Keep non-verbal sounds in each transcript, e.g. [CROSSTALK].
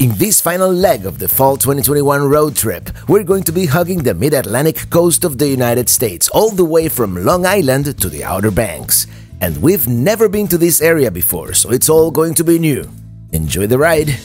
In this final leg of the fall 2021 road trip, we're going to be hugging the mid Atlantic coast of the United States, all the way from Long Island to the Outer Banks. And we've never been to this area before, so it's all going to be new. Enjoy the ride!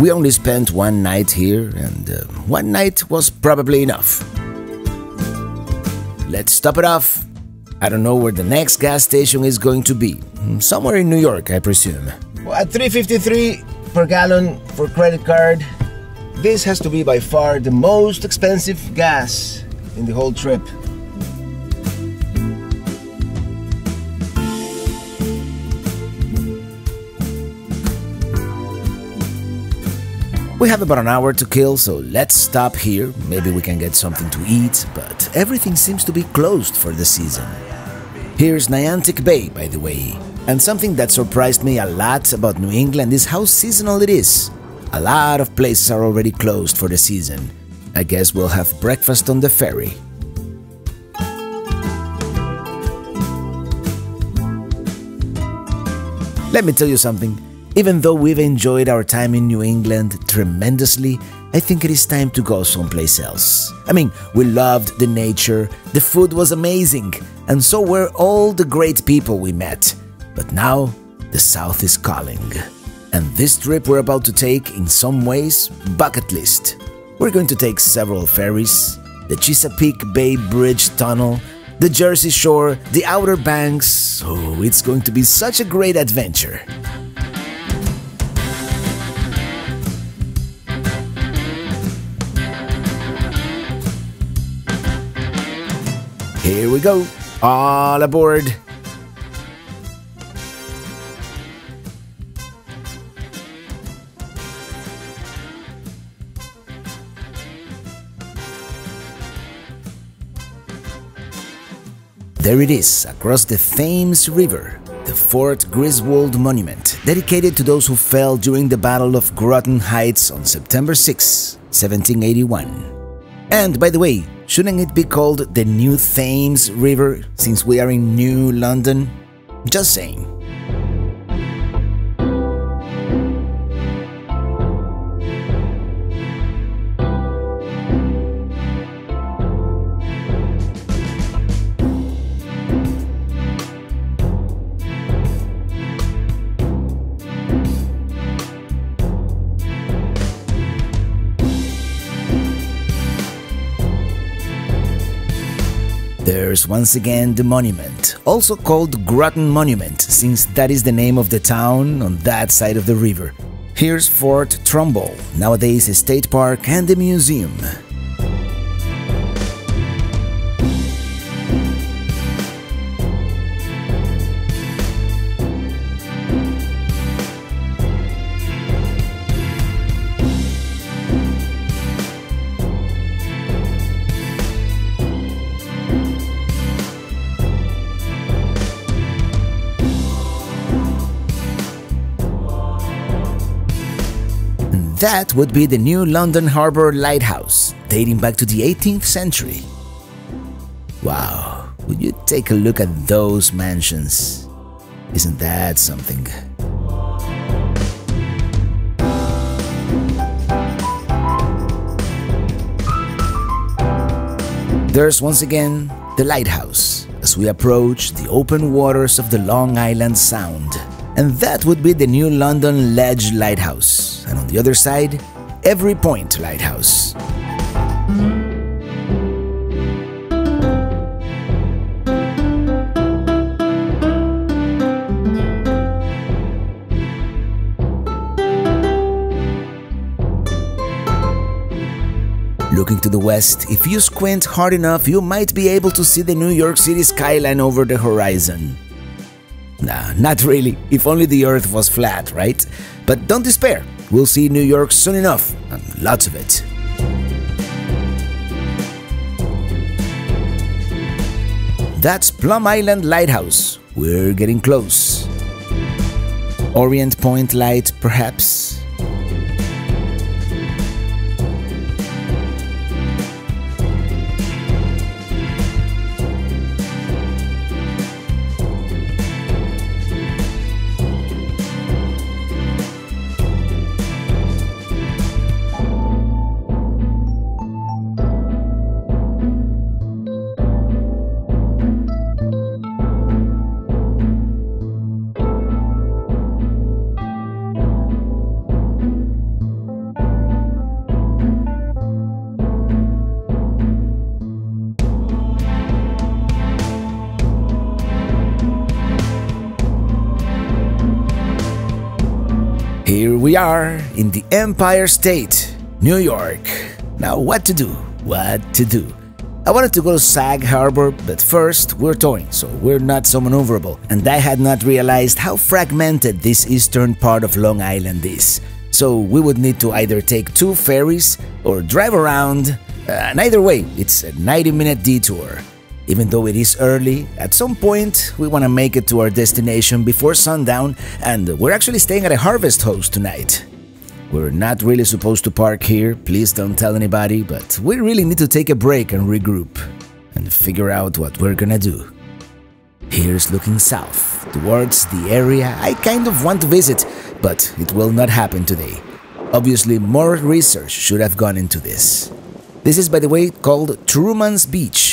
We only spent one night here, and uh, one night was probably enough. Let's stop it off. I don't know where the next gas station is going to be. Hmm, Somewhere in New York, I presume. Well, at 353 per gallon for credit card, this has to be by far the most expensive gas in the whole trip. We have about an hour to kill, so let's stop here. Maybe we can get something to eat, but everything seems to be closed for the season. Here's Niantic Bay, by the way. And something that surprised me a lot about New England is how seasonal it is. A lot of places are already closed for the season. I guess we'll have breakfast on the ferry. Let me tell you something. Even though we've enjoyed our time in New England tremendously, I think it is time to go someplace else. I mean, we loved the nature, the food was amazing, and so were all the great people we met. But now, the South is calling. And this trip we're about to take, in some ways, bucket list. We're going to take several ferries, the Chesapeake Bay Bridge Tunnel, the Jersey Shore, the Outer Banks. Oh, it's going to be such a great adventure. Here we go. All aboard. There it is, across the Thames River, the Fort Griswold Monument, dedicated to those who fell during the Battle of Groton Heights on September 6, 1781. And by the way, shouldn't it be called the New Thames River since we are in New London? Just saying. There's once again the monument, also called Groton Monument, since that is the name of the town on that side of the river. Here's Fort Trumbull, nowadays a state park and a museum. That would be the new London Harbour Lighthouse, dating back to the 18th century. Wow, would you take a look at those mansions? Isn't that something? There's once again the lighthouse as we approach the open waters of the Long Island Sound. And that would be the new London Ledge Lighthouse. And on the other side, Avery Point Lighthouse. Looking to the west, if you squint hard enough, you might be able to see the New York City skyline over the horizon. Nah, not really, if only the earth was flat, right? But don't despair, We'll see New York soon enough, and lots of it. That's Plum Island Lighthouse. We're getting close. Orient Point Light, perhaps? We are in the Empire State, New York. Now, what to do? What to do? I wanted to go to Sag Harbor, but first we're towing, so we're not so maneuverable. And I had not realized how fragmented this eastern part of Long Island is. So we would need to either take two ferries or drive around. Uh, and either way, it's a 90 minute detour. Even though it is early, at some point we want to make it to our destination before sundown, and we're actually staying at a harvest host tonight. We're not really supposed to park here, please don't tell anybody, but we really need to take a break and regroup and figure out what we're gonna do. Here's looking south, towards the area I kind of want to visit, but it will not happen today. Obviously, more research should have gone into this. This is, by the way, called Truman's Beach.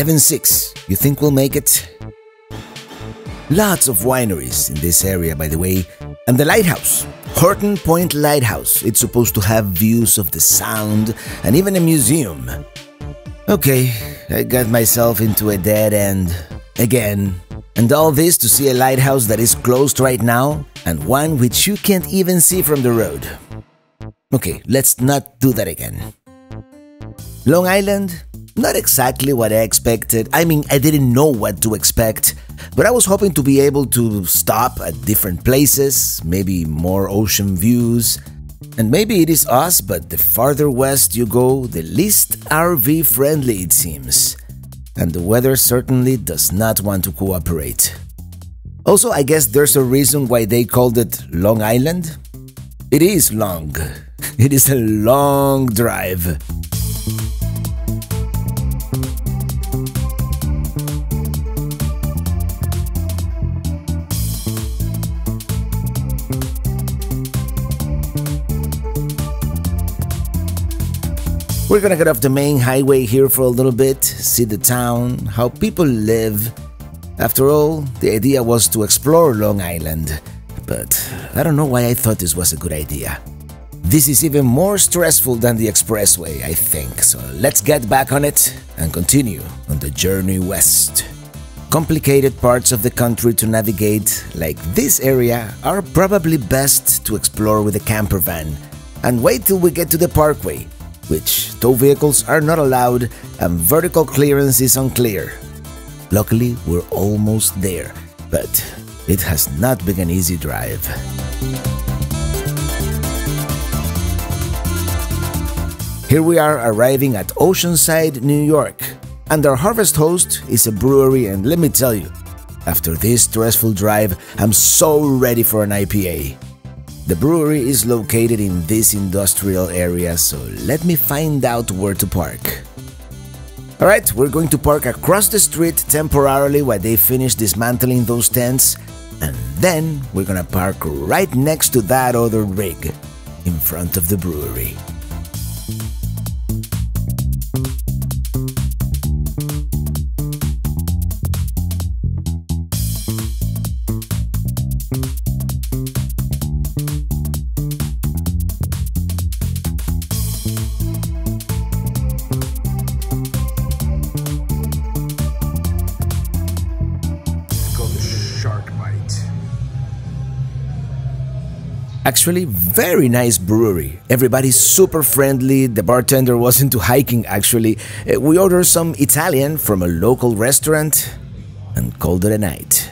11.6. You think we'll make it? Lots of wineries in this area, by the way. And the lighthouse, Horton Point Lighthouse. It's supposed to have views of the sound and even a museum. Okay, I got myself into a dead end. Again. And all this to see a lighthouse that is closed right now and one which you can't even see from the road. Okay, let's not do that again. Long Island, not exactly what I expected. I mean, I didn't know what to expect, but I was hoping to be able to stop at different places, maybe more ocean views. And maybe it is us, but the farther west you go, the least RV friendly it seems. And the weather certainly does not want to cooperate. Also, I guess there's a reason why they called it Long Island. It is long. [LAUGHS] It is a long drive. We're gonna get off the main highway here for a little bit, see the town, how people live. After all, the idea was to explore Long Island, but I don't know why I thought this was a good idea. This is even more stressful than the expressway, I think, so let's get back on it and continue on the journey west. Complicated parts of the country to navigate, like this area, are probably best to explore with a camper van and wait till we get to the parkway which tow vehicles are not allowed and vertical clearance is unclear. Luckily, we're almost there, but it has not been an easy drive. Here we are arriving at Oceanside, New York, and our harvest host is a brewery and let me tell you, after this stressful drive, I'm so ready for an IPA. The brewery is located in this industrial area, so let me find out where to park. Alright, we're going to park across the street temporarily while they finish dismantling those tents, and then we're gonna park right next to that other rig in front of the brewery. Actually, very nice brewery. Everybody's super friendly. The bartender [LAUGHS] was into hiking, actually. Uh, We ordered some Italian from a local restaurant and called it a night.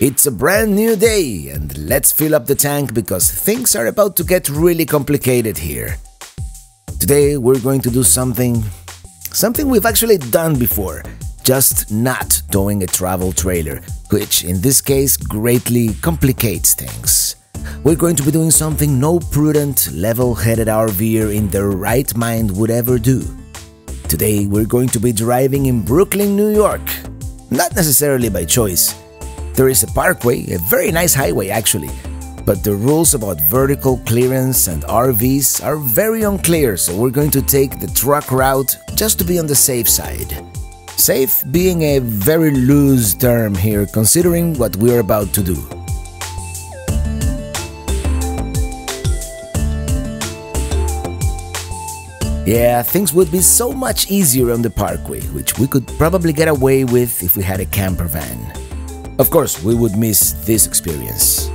It's a brand new day, and let's fill up the tank because things are about to get really complicated here. Today, we're going to do something. something we've actually done before, just not towing a travel trailer, which in this case greatly complicates things. We're going to be doing something no prudent, level headed RVer in their right mind would ever do. Today, we're going to be driving in Brooklyn, New York. Not necessarily by choice. There is a parkway, a very nice highway actually, but the rules about vertical clearance and RVs are very unclear, so we're going to take the truck route just to be on the safe side. Safe being a very loose term here, considering what we're about to do. Yeah, things would be so much easier on the parkway, which we could probably get away with if we had a camper van. Of course, we would miss this experience.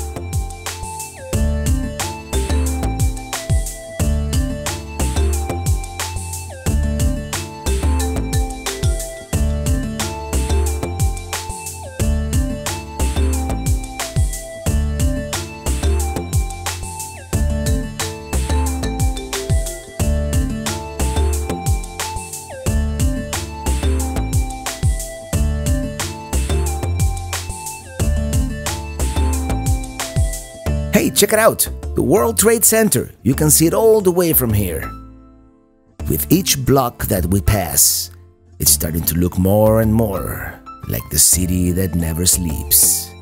Check it out! The World Trade Center. You can see it all the way from here. With each block that we pass, it's starting to look more and more like the city that never sleeps.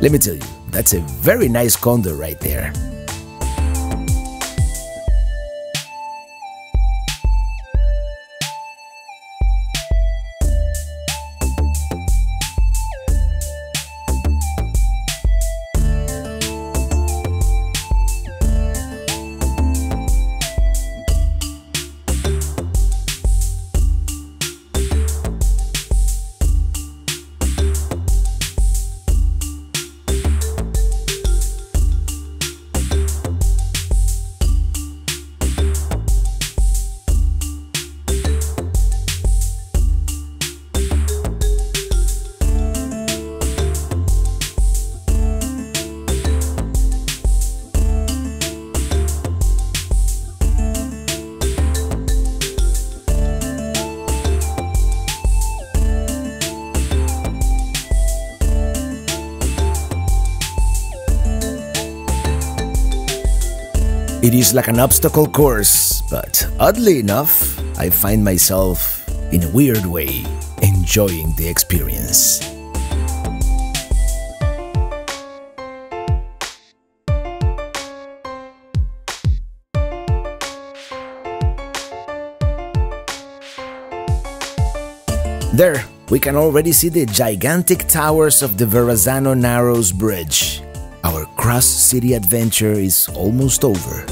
Let me tell you, that's a very nice condo right there. It is like an obstacle course, but oddly enough, I find myself, in a weird way, enjoying the experience. There, we can already see the gigantic towers of the Verrazano Narrows Bridge. Our cross city adventure is almost over.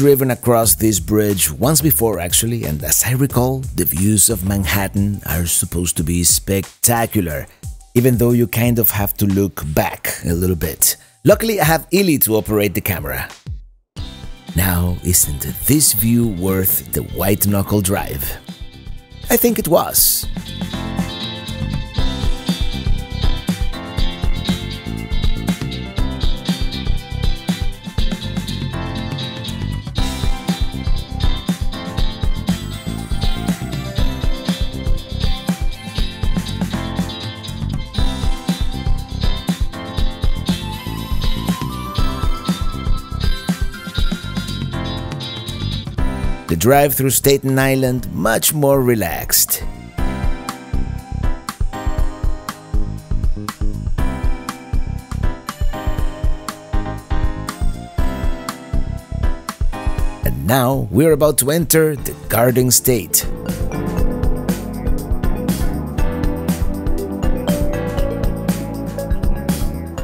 Driven across this bridge once before actually, and as I recall, the views of Manhattan are supposed to be spectacular, even though you kind of have to look back a little bit. Luckily, I have Illy to operate the camera. Now, isn't this view worth the white knuckle drive? I think it was. The drive through Staten Island much more relaxed. And now we're about to enter the Garden State.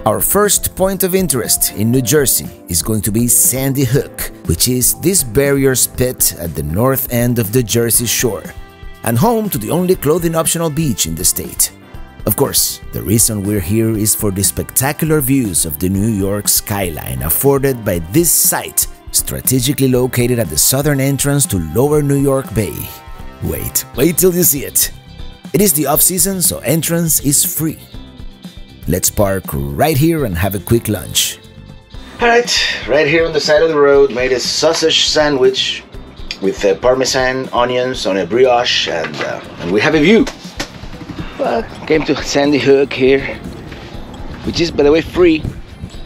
Our first point of interest in New Jersey is going to be Sandy Hook, which is this barrier spit at the north end of the Jersey Shore, and home to the only clothing optional beach in the state. Of course, the reason we're here is for the spectacular views of the New York skyline afforded by this site, strategically located at the southern entrance to Lower New York Bay. Wait, wait till you see it. It is the off season, so entrance is free. Let's park right here and have a quick lunch. Alright, right here on the side of the road, made a sausage sandwich with uh, parmesan onions on a brioche, and, uh, and we have a view. Well, came to Sandy Hook here, which is, by the way, free.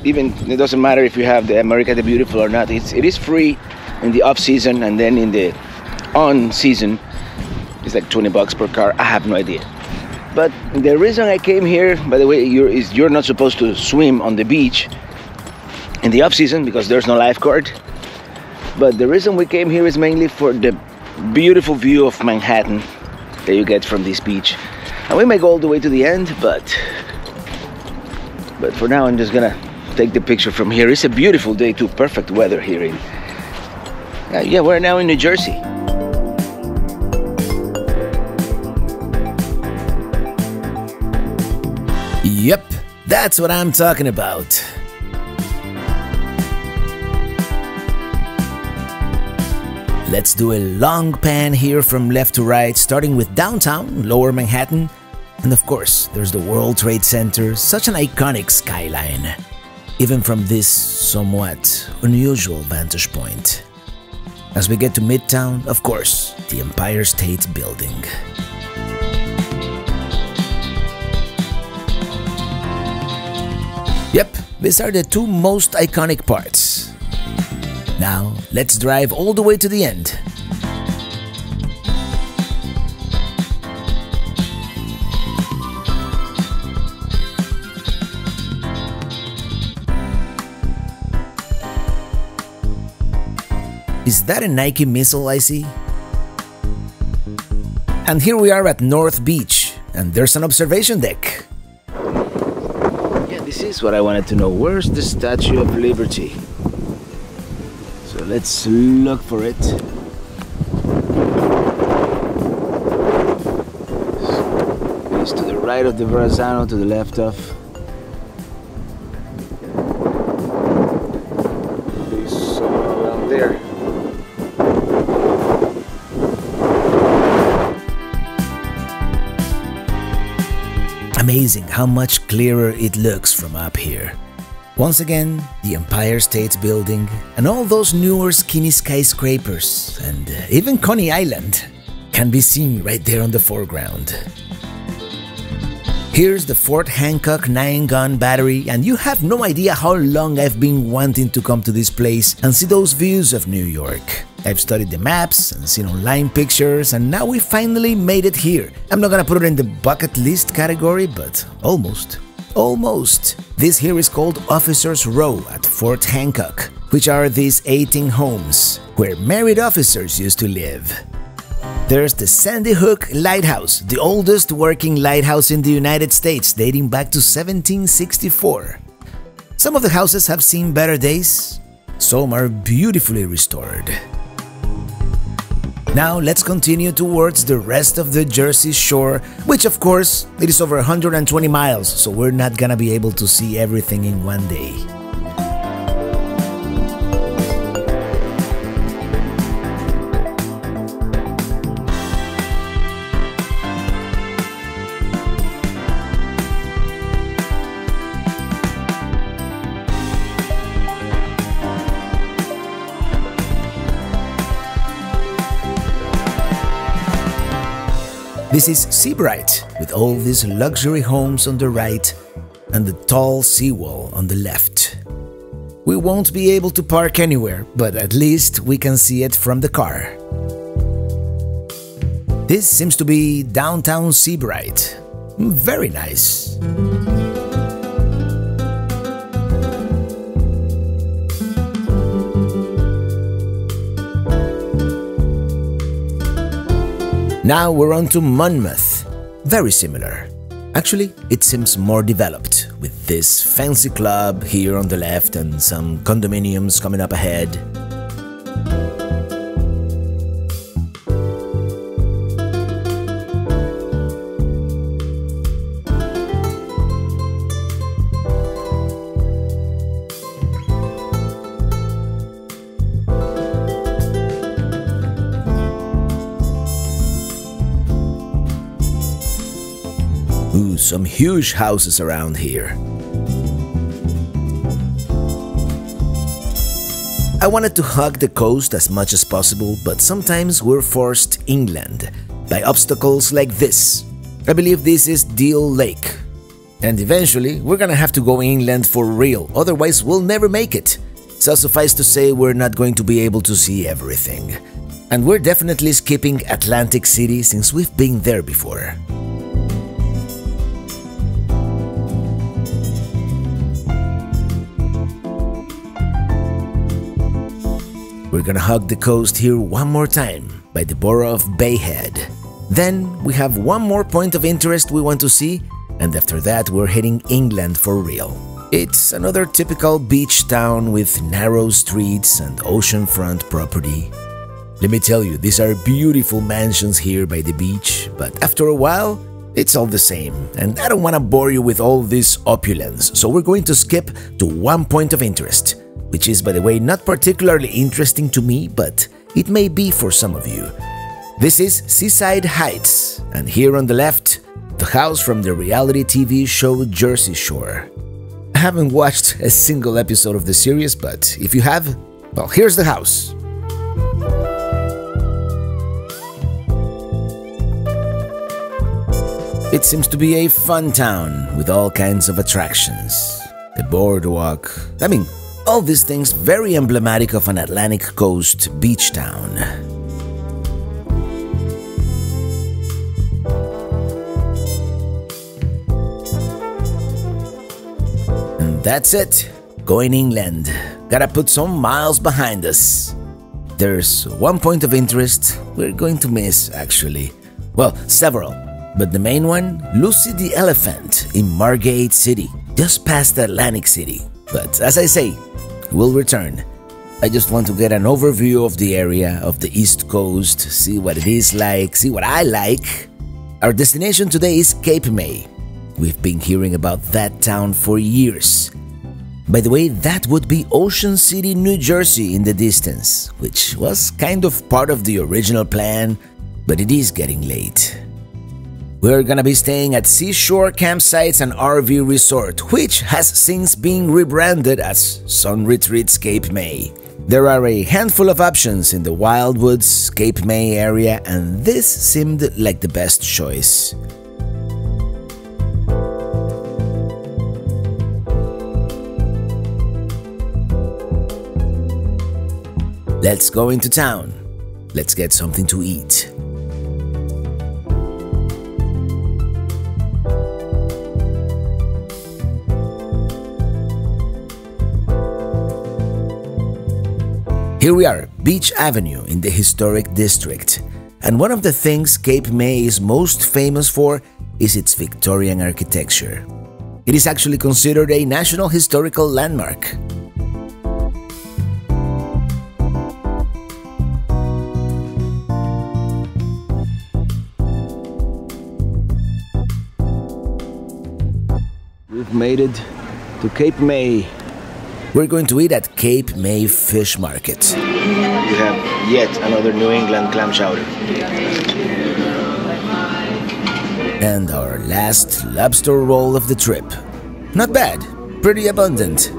Even it doesn't matter if you have the America the Beautiful or not. It's it is free in the off season, and then in the on season, it's like 20 bucks per car. I have no idea. But the reason I came here, by the way, you're, is you're not supposed to swim on the beach in the off season because there's no lifeguard. But the reason we came here is mainly for the beautiful view of Manhattan that you get from this beach. And we may go all the way to the end, but but for now I'm just gonna take the picture from here. It's a beautiful day too, perfect weather here in uh, yeah, we're now in New Jersey. That's what I'm talking about. Let's do a long pan here from left to right, starting with downtown, lower Manhattan, and of course, there's the World Trade Center, such an iconic skyline, even from this somewhat unusual vantage point. As we get to Midtown, of course, the Empire State Building. Yep, these are the two most iconic parts. Now, let's drive all the way to the end. Is that a Nike missile I see? And here we are at North Beach, and there's an observation deck. Is what I wanted to know. Where's the Statue of Liberty? So let's look for it. It's to the right of the Verrazano, to the left of. Amazing how much clearer it looks from up here. Once again, the Empire State Building and all those newer skinny skyscrapers and uh, even Coney Island can be seen right there on the foreground. Here's the Fort Hancock 9 gun battery, and you have no idea how long I've been wanting to come to this place and see those views of New York. I've studied the maps and seen online pictures, and now we finally made it here. I'm not gonna put it in the bucket list category, but almost. Almost. This here is called Officers Row at Fort Hancock, which are these 18 homes where married officers used to live. There's the Sandy Hook Lighthouse, the oldest working lighthouse in the United States, dating back to 1764. Some of the houses have seen better days, some are beautifully restored. Now let's continue towards the rest of the Jersey Shore, which of course it is over 120 miles, so we're not gonna be able to see everything in one day. This is Sea Bright, with all these luxury homes on the right and the tall seawall on the left. We won't be able to park anywhere, but at least we can see it from the car. This seems to be downtown Sea Bright. Mm, very nice. Now we're on to Monmouth. Very similar. Actually, it seems more developed, with this fancy club here on the left and some condominiums coming up ahead. Some huge houses around here. I wanted to hug the coast as much as possible, but sometimes we're forced inland by obstacles like this. I believe this is Deal Lake. And eventually, we're gonna have to go inland for real, otherwise, we'll never make it. So, suffice to say, we're not going to be able to see everything. And we're definitely skipping Atlantic City since we've been there before. We're gonna hug the coast here one more time by the borough of Bay Head. Then we have one more point of interest we want to see, and after that we're heading inland for real. It's another typical beach town with narrow streets and oceanfront property. Let me tell you, these are beautiful mansions here by the beach, but after a while, it's all the same, and I don't want to bore you with all this opulence, so we're going to skip to one point of interest which is, by the way, not particularly interesting to me, but it may be for some of you. This is Seaside Heights, and here on the left, the house from the reality TV show Jersey Shore. I haven't watched a single episode of the series, but if you have, well, here's the house. It seems to be a fun town with all kinds of attractions. The boardwalk, I mean, all these things very emblematic of an Atlantic coast beach town. And that's it. Going inland. Gotta put some miles behind us. There's one point of interest we're going to miss, actually. Well, several. But the main one, Lucy the Elephant in Margate City, just past Atlantic City. But as I say, we'll return. I just want to get an overview of the area of the East Coast, see what it is like, see what I like. Our destination today is Cape May. We've been hearing about that town for years. By the way, that would be Ocean City, New Jersey in the distance, which was kind of part of the original plan, but it is getting late. We're gonna be staying at Seashore Campsites and RV Resort, which has since been rebranded as Sun Retreats Cape May. There are a handful of options in the Wildwoods, Cape May area, and this seemed like the best choice. Let's go into town. Let's get something to eat. Here we are, Beach Avenue in the historic district. And one of the things Cape May is most famous for is its Victorian architecture. It is actually considered a National Historical Landmark. We've made it to Cape May. We're going to eat at Cape May Fish Market. We have yet another New England clam chowder. And our last lobster roll of the trip. Not bad, pretty abundant.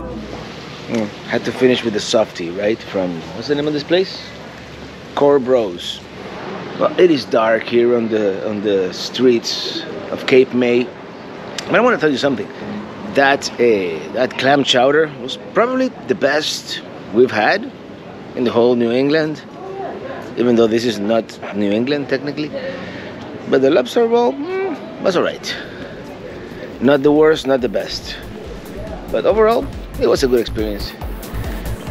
Mm, had to finish with the softy, right? From what's the name of this place? Kohr Bros. Well, it is dark here on the on the streets of Cape May. But I want to tell you something. That uh, that clam chowder was probably the best we've had in the whole New England. Even though this is not New England technically, but the lobster roll mm, was alright. Not the worst, not the best, but overall it was a good experience.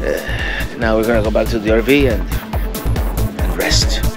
Uh, now we're gonna go back to the RV and, and rest.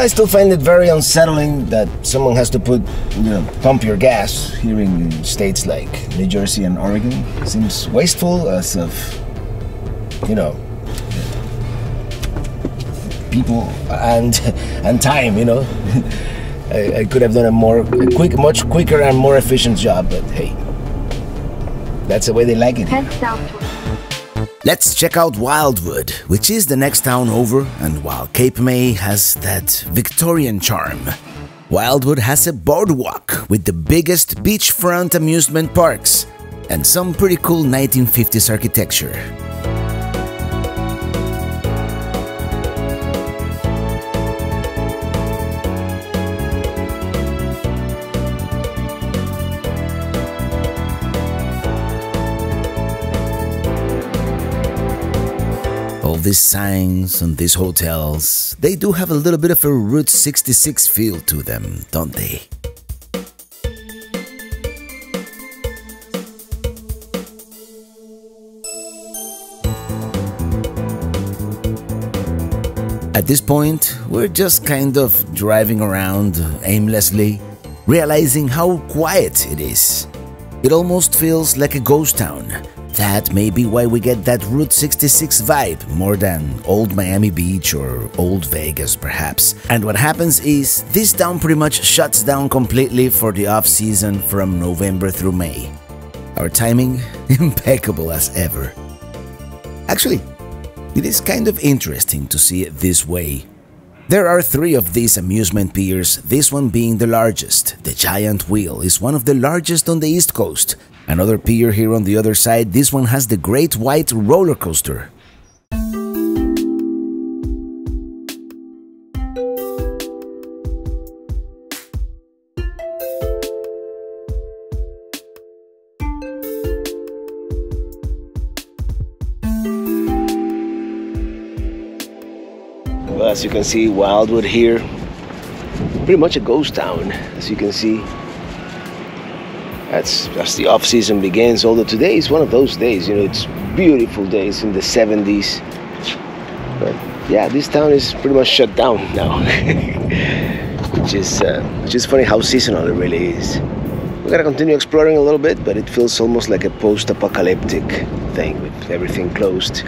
I still find it very unsettling that someone has to put, you know, pump your gas here in states like New Jersey and Oregon. Seems wasteful as of, you know, people and and time. You know, [LAUGHS] I, I could have done a more a quick, much quicker and more efficient job, but hey, that's the way they like it. Let's check out Wildwood, which is the next town over, and while Cape May has that Victorian charm, Wildwood has a boardwalk with the biggest beachfront amusement parks and some pretty cool 1950s architecture. These signs and these hotels, they do have a little bit of a Route 66 feel to them, don't they? At this point, we're just kind of driving around aimlessly, realizing how quiet it is. It almost feels like a ghost town, that may be why we get that Route 66 vibe more than Old Miami Beach or Old Vegas, perhaps. And what happens is this town pretty much shuts down completely for the off season from November through May. Our timing, [LAUGHS] impeccable as ever. Actually, it is kind of interesting to see it this way. There are three of these amusement piers, this one being the largest. The Giant Wheel is one of the largest on the East Coast, Another pier here on the other side, this one has the Great White Roller Coaster. Well, as you can see, Wildwood here, pretty much a ghost town, as you can see that's as the off season begins. Although today is one of those days, you know, it's beautiful days in the 70s. But yeah, this town is pretty much shut down [LAUGHS] now, which is uh, which is funny how seasonal it really is. We're gonna continue exploring a little bit, but it feels almost like a post-apocalyptic thing with everything closed.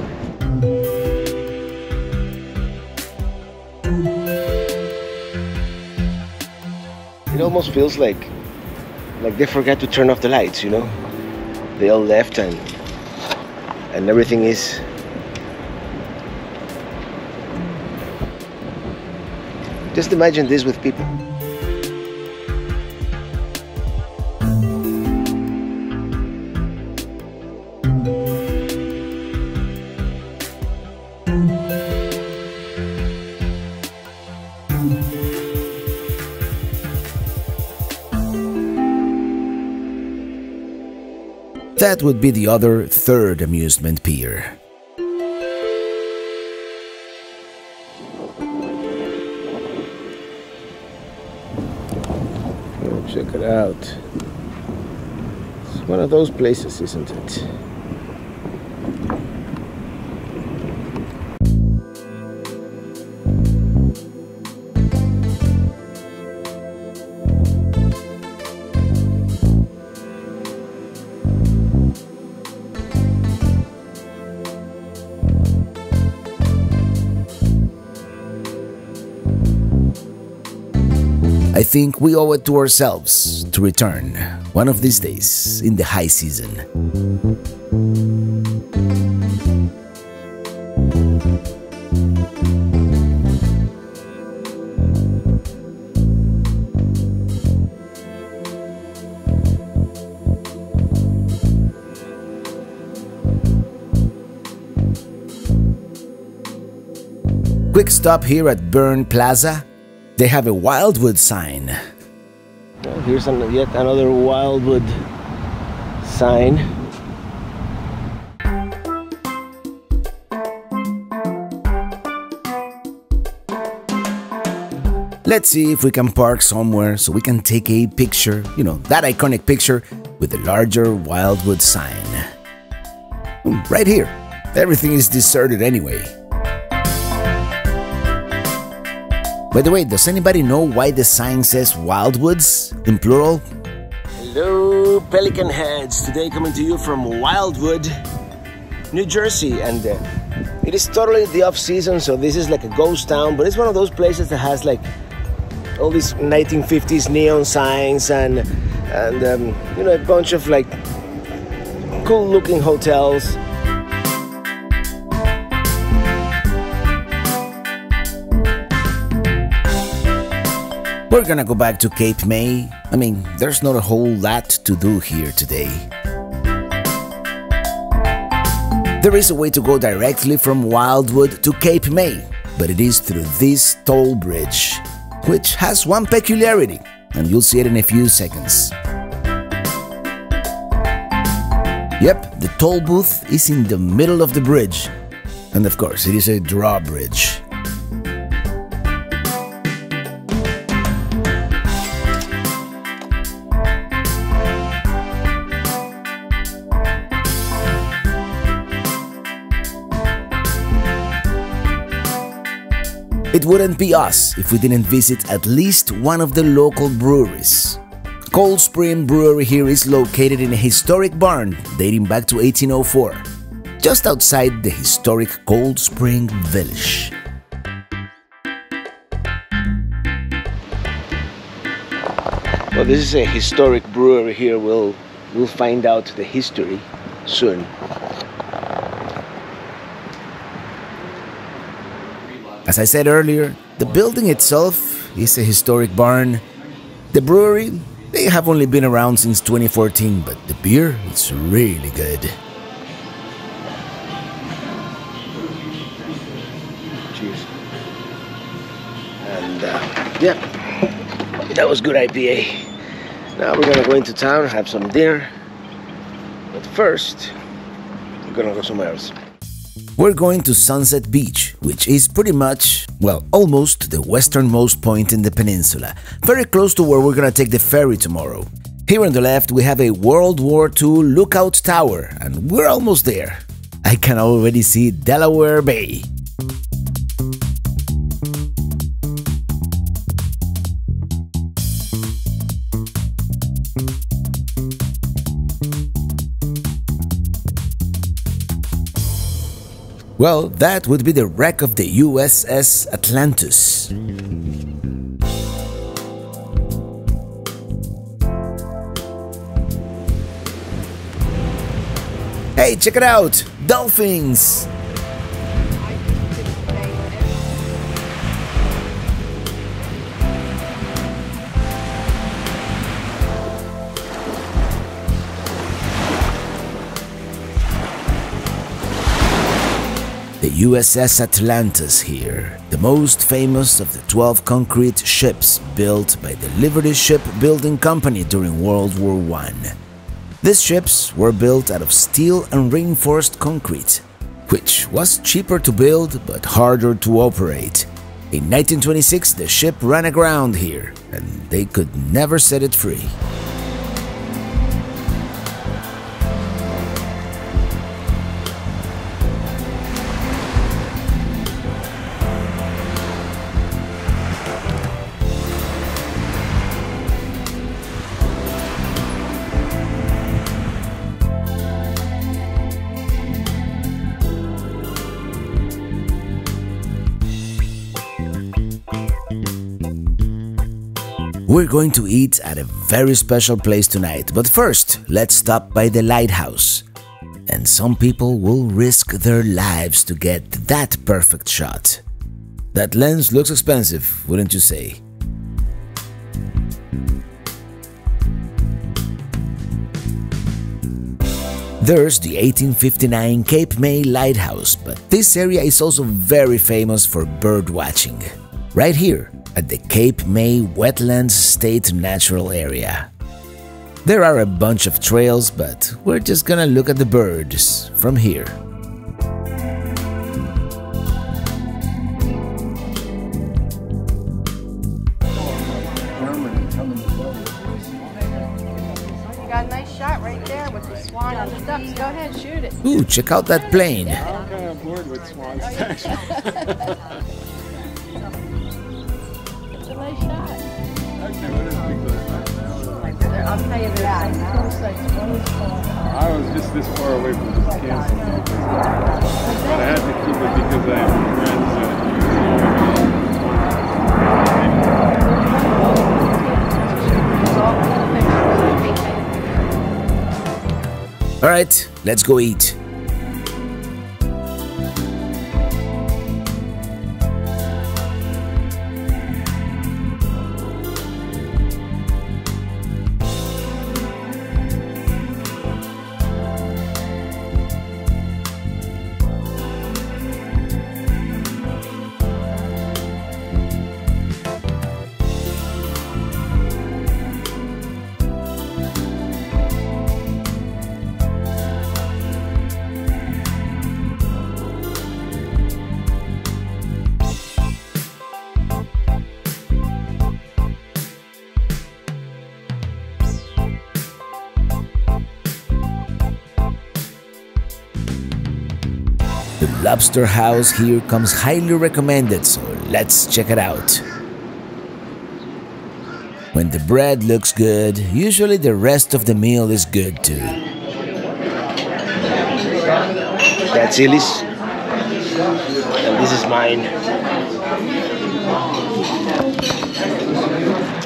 It almost feels like like they forgot to turn off the lights you know? They all left and and everything is just imagine this with people Would be the other third amusement pier. Check it out. It's one of those places, isn't it? Think we owe it to ourselves to return one of these days in the high season. Quick stop here at Burn Plaza. They have a Wildwood sign. Well, here's an, yet another Wildwood sign. Let's see if we can park somewhere so we can take a picture, you know, that iconic picture with the larger Wildwood sign. Hmm, Right here. Everything is deserted anyway. By the way, does anybody know why the sign says Wildwoods in plural? Hello, Pelican Heads. Today coming to you from Wildwood, New Jersey, and uh, it is totally the off season, so this is like a ghost town. But it's one of those places that has like all these 1950s neon signs and and um, you know a bunch of like cool-looking hotels. We're gonna go back to Cape May. I mean, there's not a whole lot to do here today. There is a way to go directly from Wildwood to Cape May, but it is through this toll bridge, which has one peculiarity, and you'll see it in a few seconds. Yep, the toll booth is in the middle of the bridge, and of course, it is a drawbridge. It wouldn't be us if we didn't visit at least one of the local breweries. Cold Spring Brewery here is located in a historic barn dating back to 1804, just outside the historic Cold Spring Village. Well, this is a historic brewery here. We'll we'll find out the history soon. As I said earlier, the building itself is a historic barn. The brewery, they have only been around since 2014, but the beer is really good. Cheers. And uh, yeah, that was good IPA. Now we're gonna go into town, have some dinner. But first, we're gonna go somewhere else. We're going to Sunset Beach, which is pretty much, well, almost the westernmost point in the peninsula, very close to where we're gonna take the ferry tomorrow. Here on the left, we have a World War II lookout tower, and we're almost there. I can already see Delaware Bay. Well, that would be the wreck of the USS Atlantus. Hey, check it out! Dolphins! The USS Atlantus here, the most famous of the 12 concrete ships built by the Liberty Shipbuilding Company during World War I. These ships were built out of steel and reinforced concrete, which was cheaper to build but harder to operate. In 1926, the ship ran aground here, and they could never set it free. Going to eat at a very special place tonight, but first, let's stop by the lighthouse. And some people will risk their lives to get that perfect shot. That lens looks expensive, wouldn't you say? There's the 1859 Cape May Lighthouse, but this area is also very famous for bird watching. Right here, at the Cape May Wetlands State Natural Area. There are a bunch of trails, but we're just gonna look at the birds from here. You got a nice shot right there with the swan on the ducks. Go ahead, shoot it. Ooh, check out that plane. [LAUGHS] [LAUGHS] I was just this far away from campsite. But I had to keep it because I have friends that Alright, let's go eat. Lobster house here comes highly recommended, so let's check it out. When the bread looks good, usually the rest of the meal is good too. That's Illy's. And this is mine.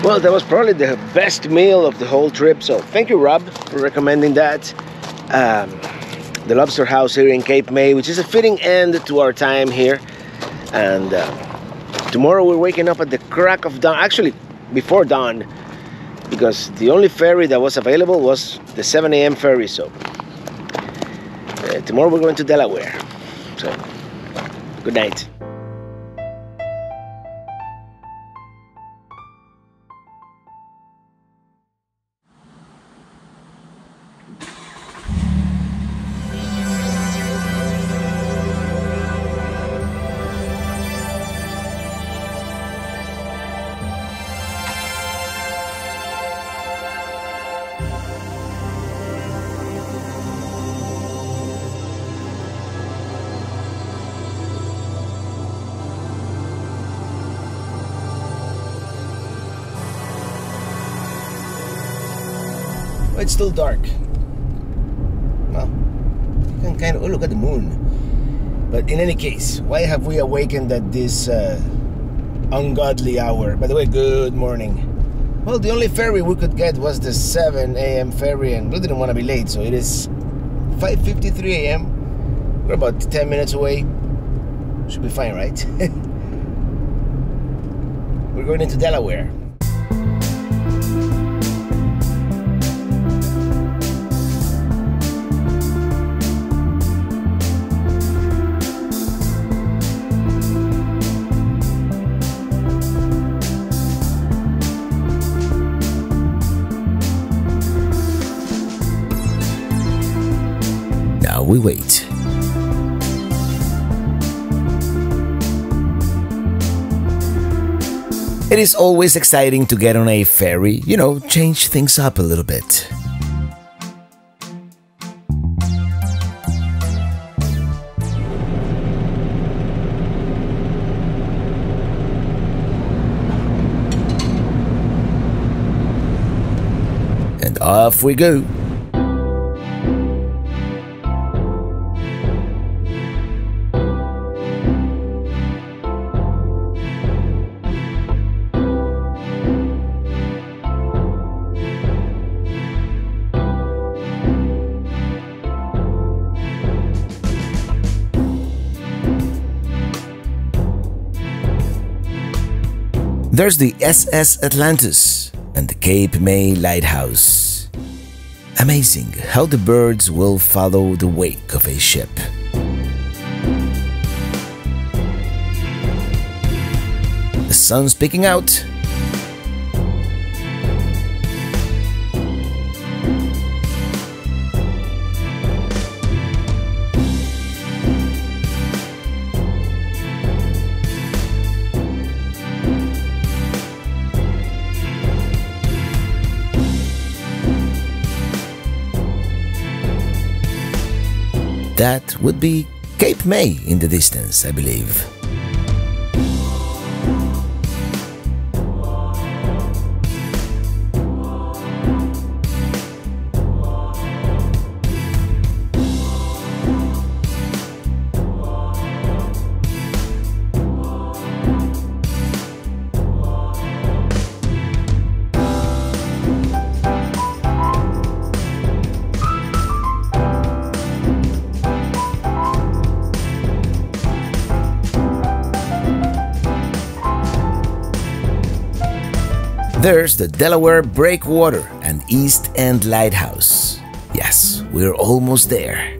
Well, that was probably the best meal of the whole trip. So thank you, Rob, for recommending that. Um, the Lobster House here in Cape May, which is a fitting end to our time here. And uh, tomorrow we're waking up at the crack of dawn. Actually, before dawn, because the only ferry that was available was the 7 a.m. ferry. So uh, tomorrow we're going to Delaware. So, good night. It's still dark. Well, you can kind of oh look at the moon. But in any case, why have we awakened at this uh, ungodly hour? By the way, good morning. Well, the only ferry we could get was the 7 a.m. ferry, and we didn't want to be late, so it is 5:53 a.m. We're about 10 minutes away. Should be fine, right? [LAUGHS] We're going into Delaware. We wait. It is always exciting to get on a ferry, you know, change things up a little bit. And off we go. There's the SS Atlantus and the Cape May Lighthouse. Amazing how the birds will follow the wake of a ship. The sun's peeking out. Would be Cape May in the distance, I believe. There's the Delaware Breakwater and East End Lighthouse. Yes, we're almost there.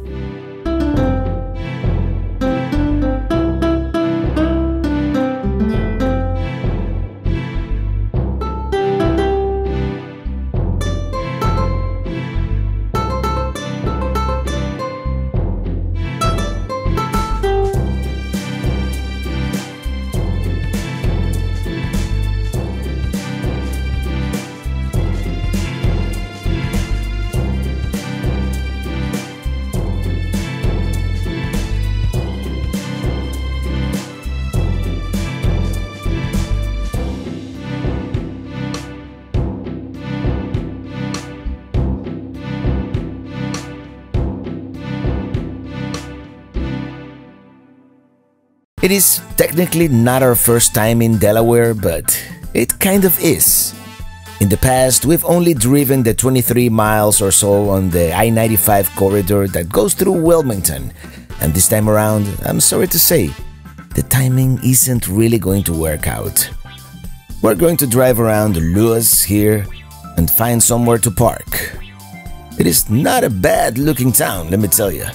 It is technically not our first time in Delaware, but it kind of is. In the past, we've only driven the 23 miles or so on the I 95 corridor that goes through Wilmington, and this time around, I'm sorry to say, the timing isn't really going to work out. We're going to drive around Lewes here and find somewhere to park. It is not a bad looking town, let me tell you.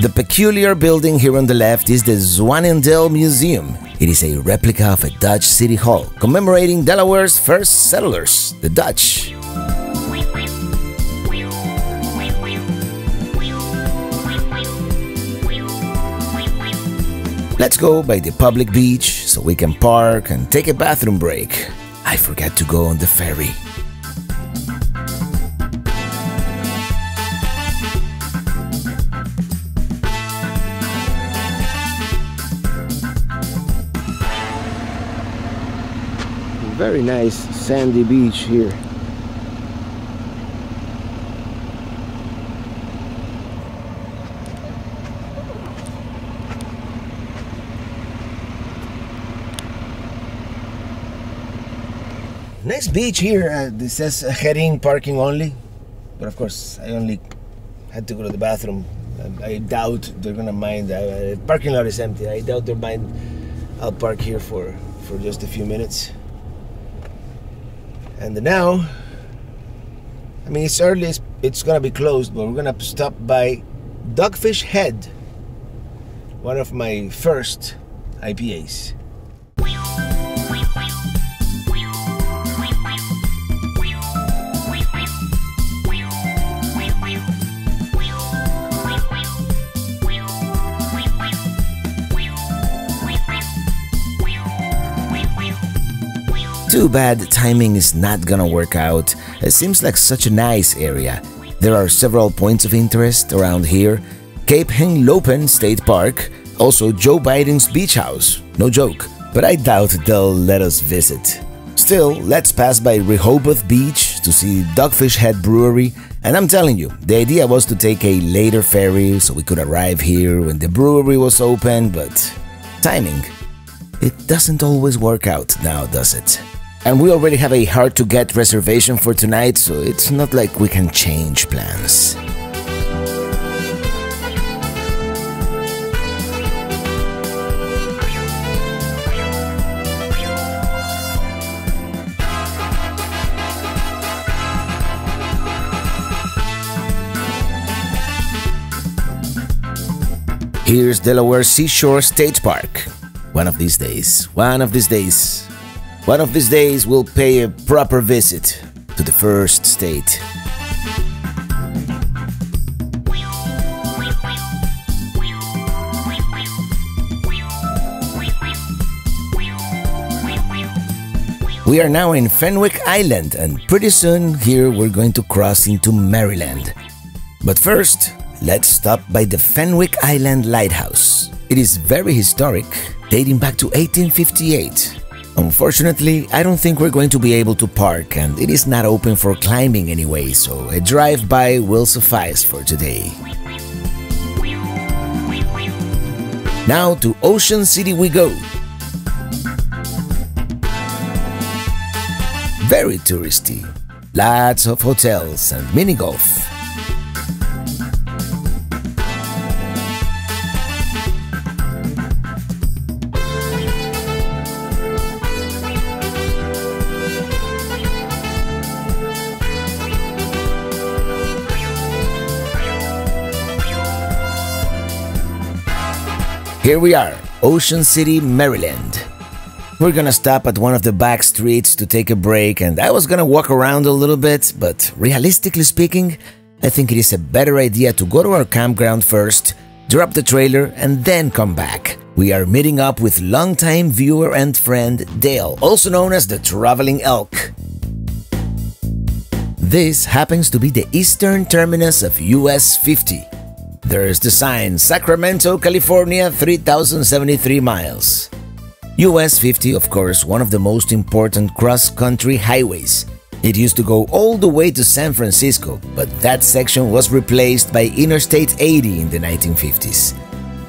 The peculiar building here on the left is the Zwaanendael Museum. It is a replica of a Dutch city hall commemorating Delaware's first settlers, the Dutch. Let's go by the public beach so we can park and take a bathroom break. I forgot to go on the ferry. Very nice sandy beach here. Nice beach here. Uh, this says uh, heading parking only, but of course I only had to go to the bathroom. I, I doubt they're gonna mind. Uh, parking lot is empty. I doubt they'll mind. I'll park here for for just a few minutes. And now, I mean, it's early, it's, it's gonna be closed, but we're gonna stop by Dogfish Head, one of my first IPAs. Too bad timing is not gonna work out. It seems like such a nice area. There are several points of interest around here. Cape Henlopen State Park, also Joe Biden's beach house. No joke, but I doubt they'll let us visit. Still, let's pass by Rehoboth Beach to see Dogfish Head Brewery. And I'm telling you, the idea was to take a later ferry so we could arrive here when the brewery was open, but timing. It doesn't always work out now, does it? And we already have a hard to get reservation for tonight, so it's not like we can change plans. Here's Delaware Seashore State Park. One of these days, one of these days, one of these days we'll pay a proper visit to the first state. We are now in Fenwick Island, and pretty soon here we're going to cross into Maryland. But first, let's stop by the Fenwick Island Lighthouse. It is very historic, dating back to 1858. Unfortunately, I don't think we're going to be able to park, and it is not open for climbing anyway, so a drive by will suffice for today. Now to Ocean City we go. Very touristy. Lots of hotels and mini golf. Here we are, Ocean City, Maryland. We're gonna stop at one of the back streets to take a break, and I was gonna walk around a little bit, but realistically speaking, I think it is a better idea to go to our campground first, drop the trailer, and then come back. We are meeting up with longtime viewer and friend Dale, also known as the Traveling Elk. This happens to be the eastern terminus of US 50. There's the sign Sacramento, California, 3073 miles. US 50, of course, one of the most important cross country highways. It used to go all the way to San Francisco, but that section was replaced by Interstate 80 in the 1950s.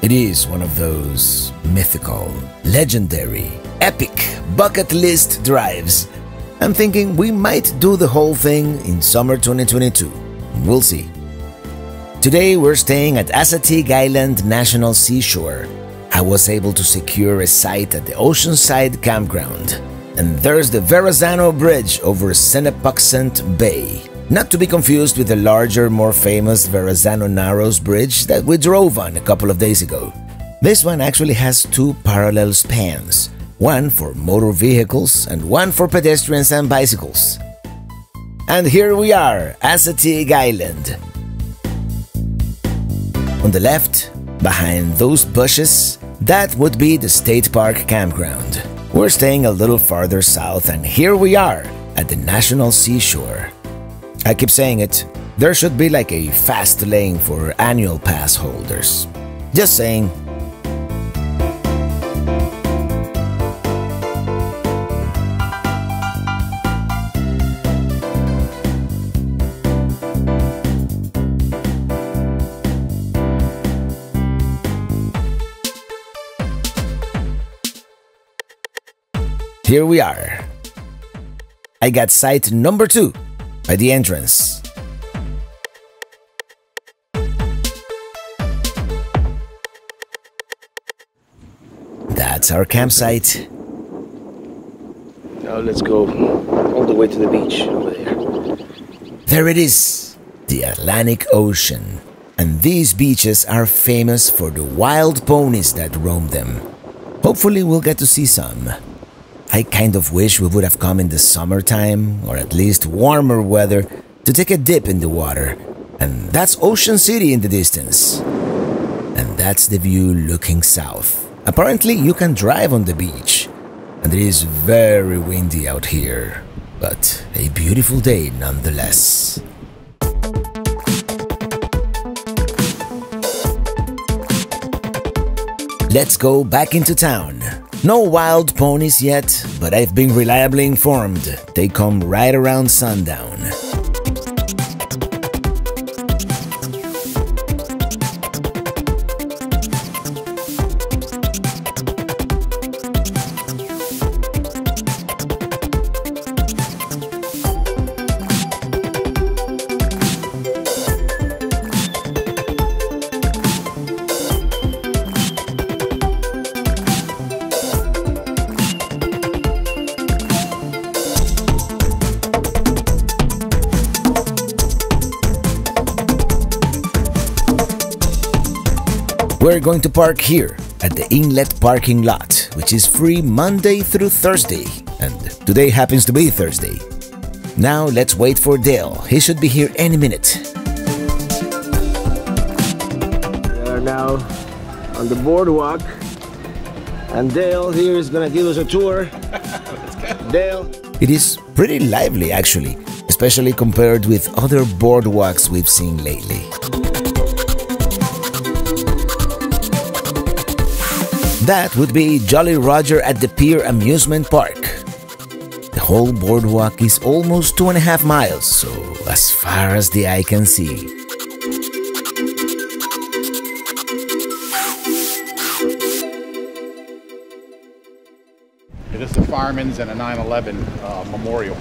It is one of those mythical, legendary, epic bucket list drives. I'm thinking we might do the whole thing in summer 2022. We'll see. Today we're staying at Assateague Island National Seashore. I was able to secure a site at the Oceanside Campground. And there's the Verrazano Bridge over Sinepuxent Bay. Not to be confused with the larger, more famous Verrazano Narrows Bridge that we drove on a couple of days ago. This one actually has two parallel spans, one for motor vehicles and one for pedestrians and bicycles. And here we are, Assateague Island. On the left, behind those bushes, that would be the State Park Campground. We're staying a little farther south, and here we are at the National Seashore. I keep saying it, there should be like a fast lane for annual pass holders. Just saying. Here we are. I got site number two by the entrance. That's our campsite. Now let's go all the way to the beach over there. There it is, the Atlantic Ocean. And these beaches are famous for the wild ponies that roam them. Hopefully, we'll get to see some. I kind of wish we would have come in the summertime, or at least warmer weather, to take a dip in the water. And that's Ocean City in the distance. And that's the view looking south. Apparently, you can drive on the beach. and it is very windy out here, but a beautiful day nonetheless. Let's go back into town. No wild ponies yet, but I've been reliably informed they come right around sundown. We're going to park here at the inlet parking lot, which is free Monday through Thursday, and today happens to be Thursday. Now let's wait for Dale. He should be here any minute. We are now on the boardwalk, and Dale here is gonna give us a tour. [LAUGHS] Dale. It is pretty lively actually, especially compared with other boardwalks we've seen lately. That would be Jolly Roger at the Pier Amusement Park. The whole boardwalk is almost two and a half miles, so as far as the eye can see. It is the firemen's and a 9/11 uh, memorial.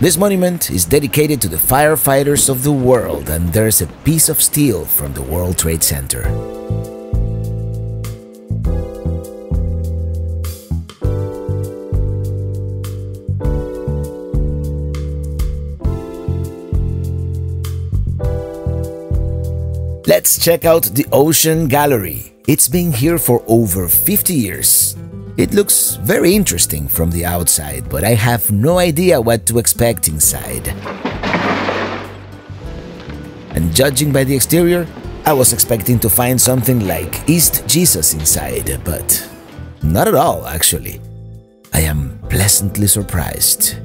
This monument is dedicated to the firefighters of the world, and there's a piece of steel from the World Trade Center. Let's check out the Ocean Gallery. It's been here for over 50 years. It looks very interesting from the outside, but I have no idea what to expect inside. And judging by the exterior, I was expecting to find something like East Jesus inside, but not at all, actually. I am pleasantly surprised.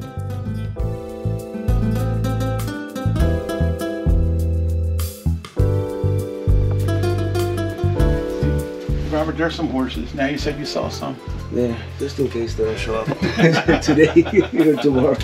Robert, there's some horses. Now you said you saw some. Yeah, just in case they don't show up [LAUGHS] today [LAUGHS] or tomorrow.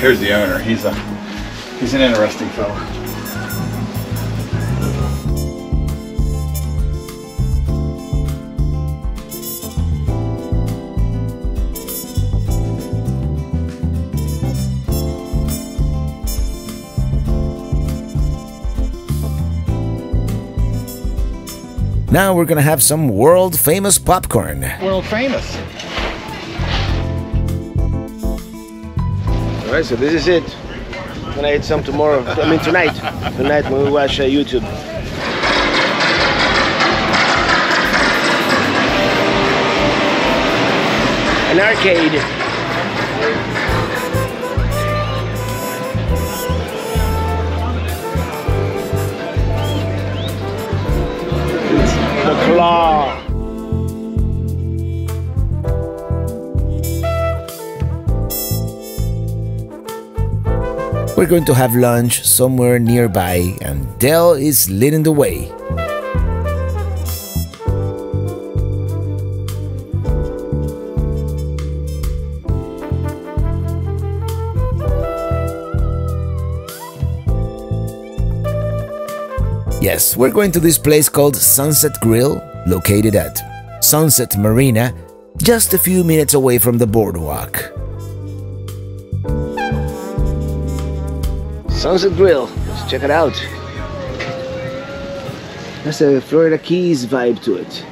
Here's the owner. He's a he's an interesting fellow. Now we're gonna have some world famous popcorn. World famous. All right, so this is it. I'm gonna eat some tomorrow. I mean tonight. Tonight when we watch uh, YouTube. An arcade. We're going to have lunch somewhere nearby, and Dell is leading the way. Yes, we're going to this place called Sunset Grill, located at Sunset Marina, just a few minutes away from the boardwalk. Sunset Grill. Let's check it out. That's a Florida Keys vibe to it.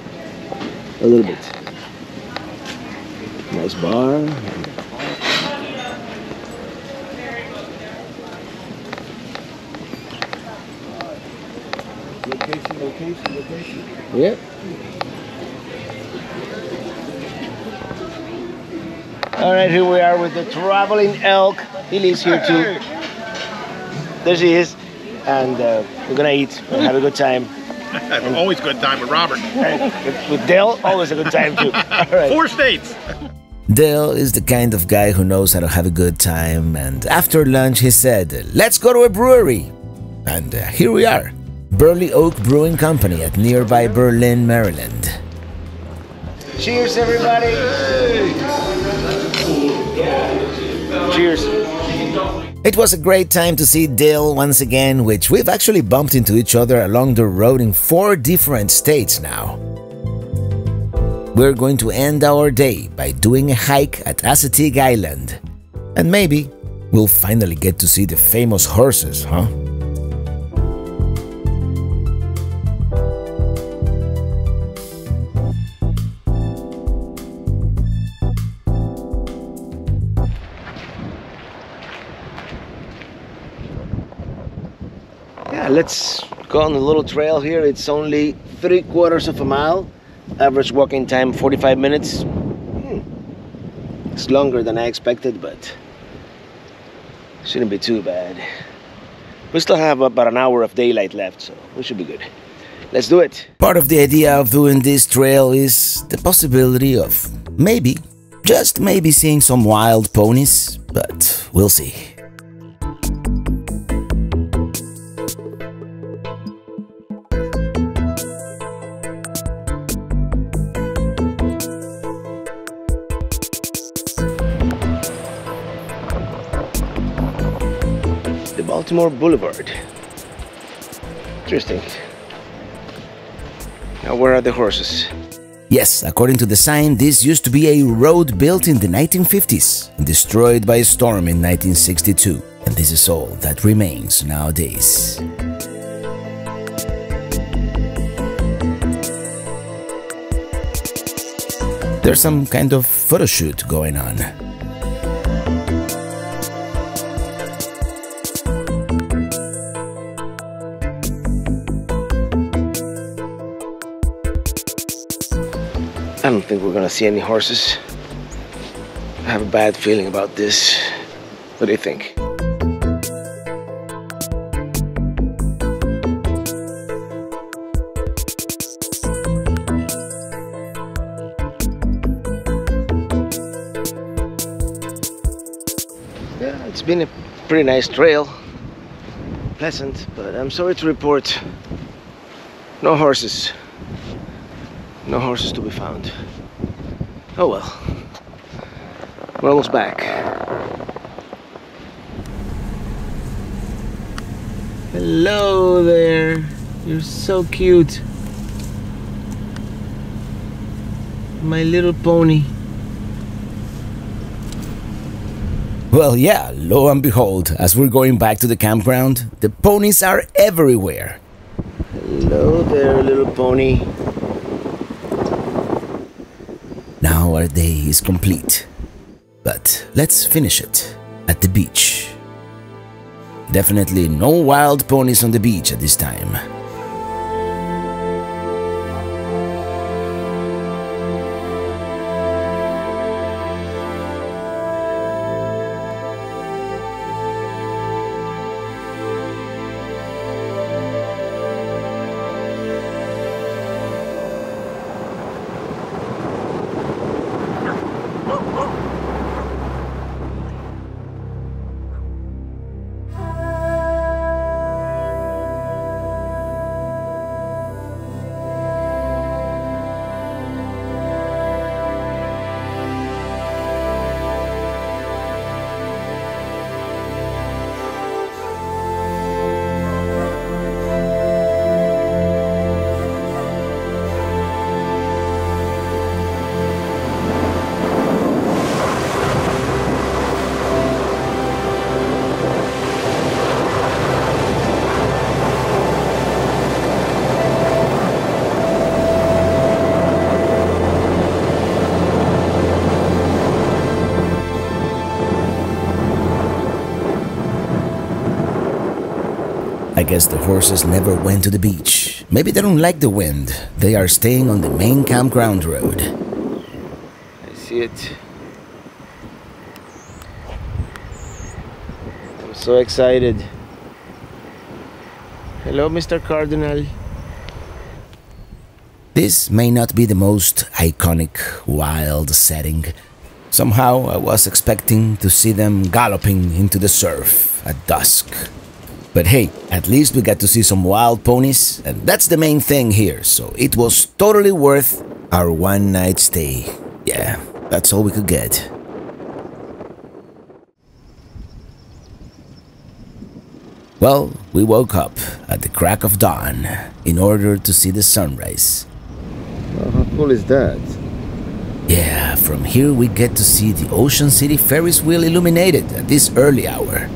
A little bit. Nice bar. Yep. All right, here we are with the traveling elk. He lives here too. There she is. And uh, we're gonna eat and have a good time. [LAUGHS] Always good time with Robert. And with, with Dale, always a good time too. [LAUGHS] All right. Four states. Dale is the kind of guy who knows how to have a good time, and after lunch he said, Let's go to a brewery! And uh, here we are Burley Oak Brewing Company at nearby Berlin, Maryland. Cheers, everybody. Cheers. It was a great time to see Dale once again, which we've actually bumped into each other along the road in four different states now. We're going to end our day by doing a hike at Assateague Island. And maybe we'll finally get to see the famous horses, huh? Let's go on the little trail here. It's only three quarters of a mile. Average walking time 45 minutes. Hmm. It's longer than I expected, but shouldn't be too bad. We still have about an hour of daylight left, so we should be good. Let's do it. Part of the idea of doing this trail is the possibility of maybe, just maybe seeing some wild ponies, but we'll see. Baltimore Boulevard. Interesting. Now, where are the horses? Yes, according to the sign, this used to be a road built in the 1950s and destroyed by a storm in 1962. And this is all that remains nowadays. There's some kind of photo shoot going on. I don't think we're gonna see any horses. I have a bad feeling about this. What do you think? Yeah, it's been a pretty nice trail. Pleasant, but I'm sorry to report no horses. No horses to be found. Oh well. We're almost back. Hello there. You're so cute. My little pony. Well, yeah, lo and behold, as we're going back to the campground, the ponies are everywhere. Hello there, little pony. Now our day is complete. But let's finish it at the beach. Definitely no wild ponies on the beach at this time. I guess the horses never went to the beach. Maybe they don't like the wind. They are staying on the main campground road. I see it. I'm so excited. Hello, Mr. Cardinal. This may not be the most iconic, wild setting. Somehow I was expecting to see them galloping into the surf at dusk. But hey, at least we got to see some wild ponies, and that's the main thing here, so it was totally worth our one night stay. Yeah, that's all we could get. Well, we woke up at the crack of dawn in order to see the sunrise. Oh, how cool is that? Yeah, from here we get to see the Ocean City Ferris wheel illuminated at this early hour.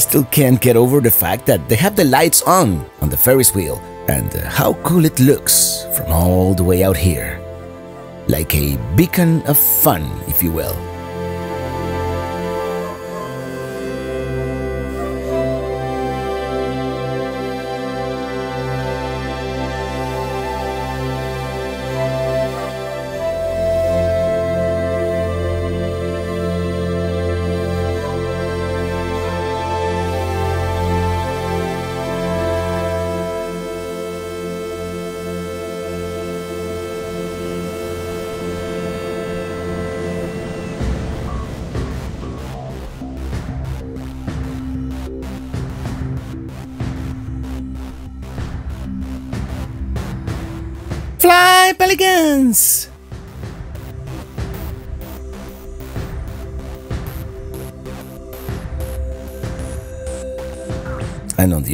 Still can't get over the fact that they have the lights on on the Ferris wheel and uh, how cool it looks from all the way out here. Like a beacon of fun, if you will.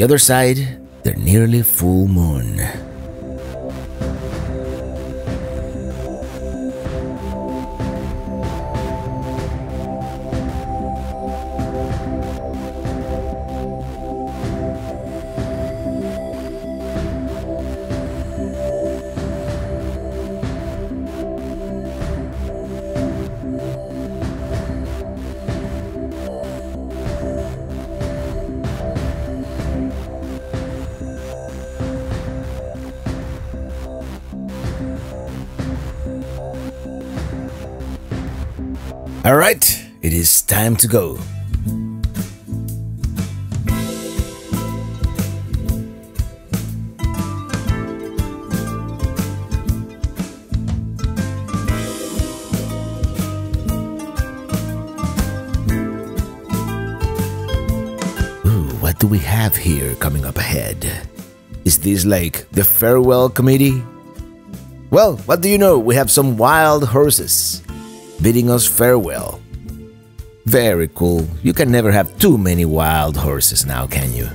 Other side, the nearly full moon. All right, it is time to go. What do we have here coming up ahead? Is this like the farewell committee? Well, what do you know? We have some wild horses bidding us farewell. Very cool. You can never have too many wild horses now, can you?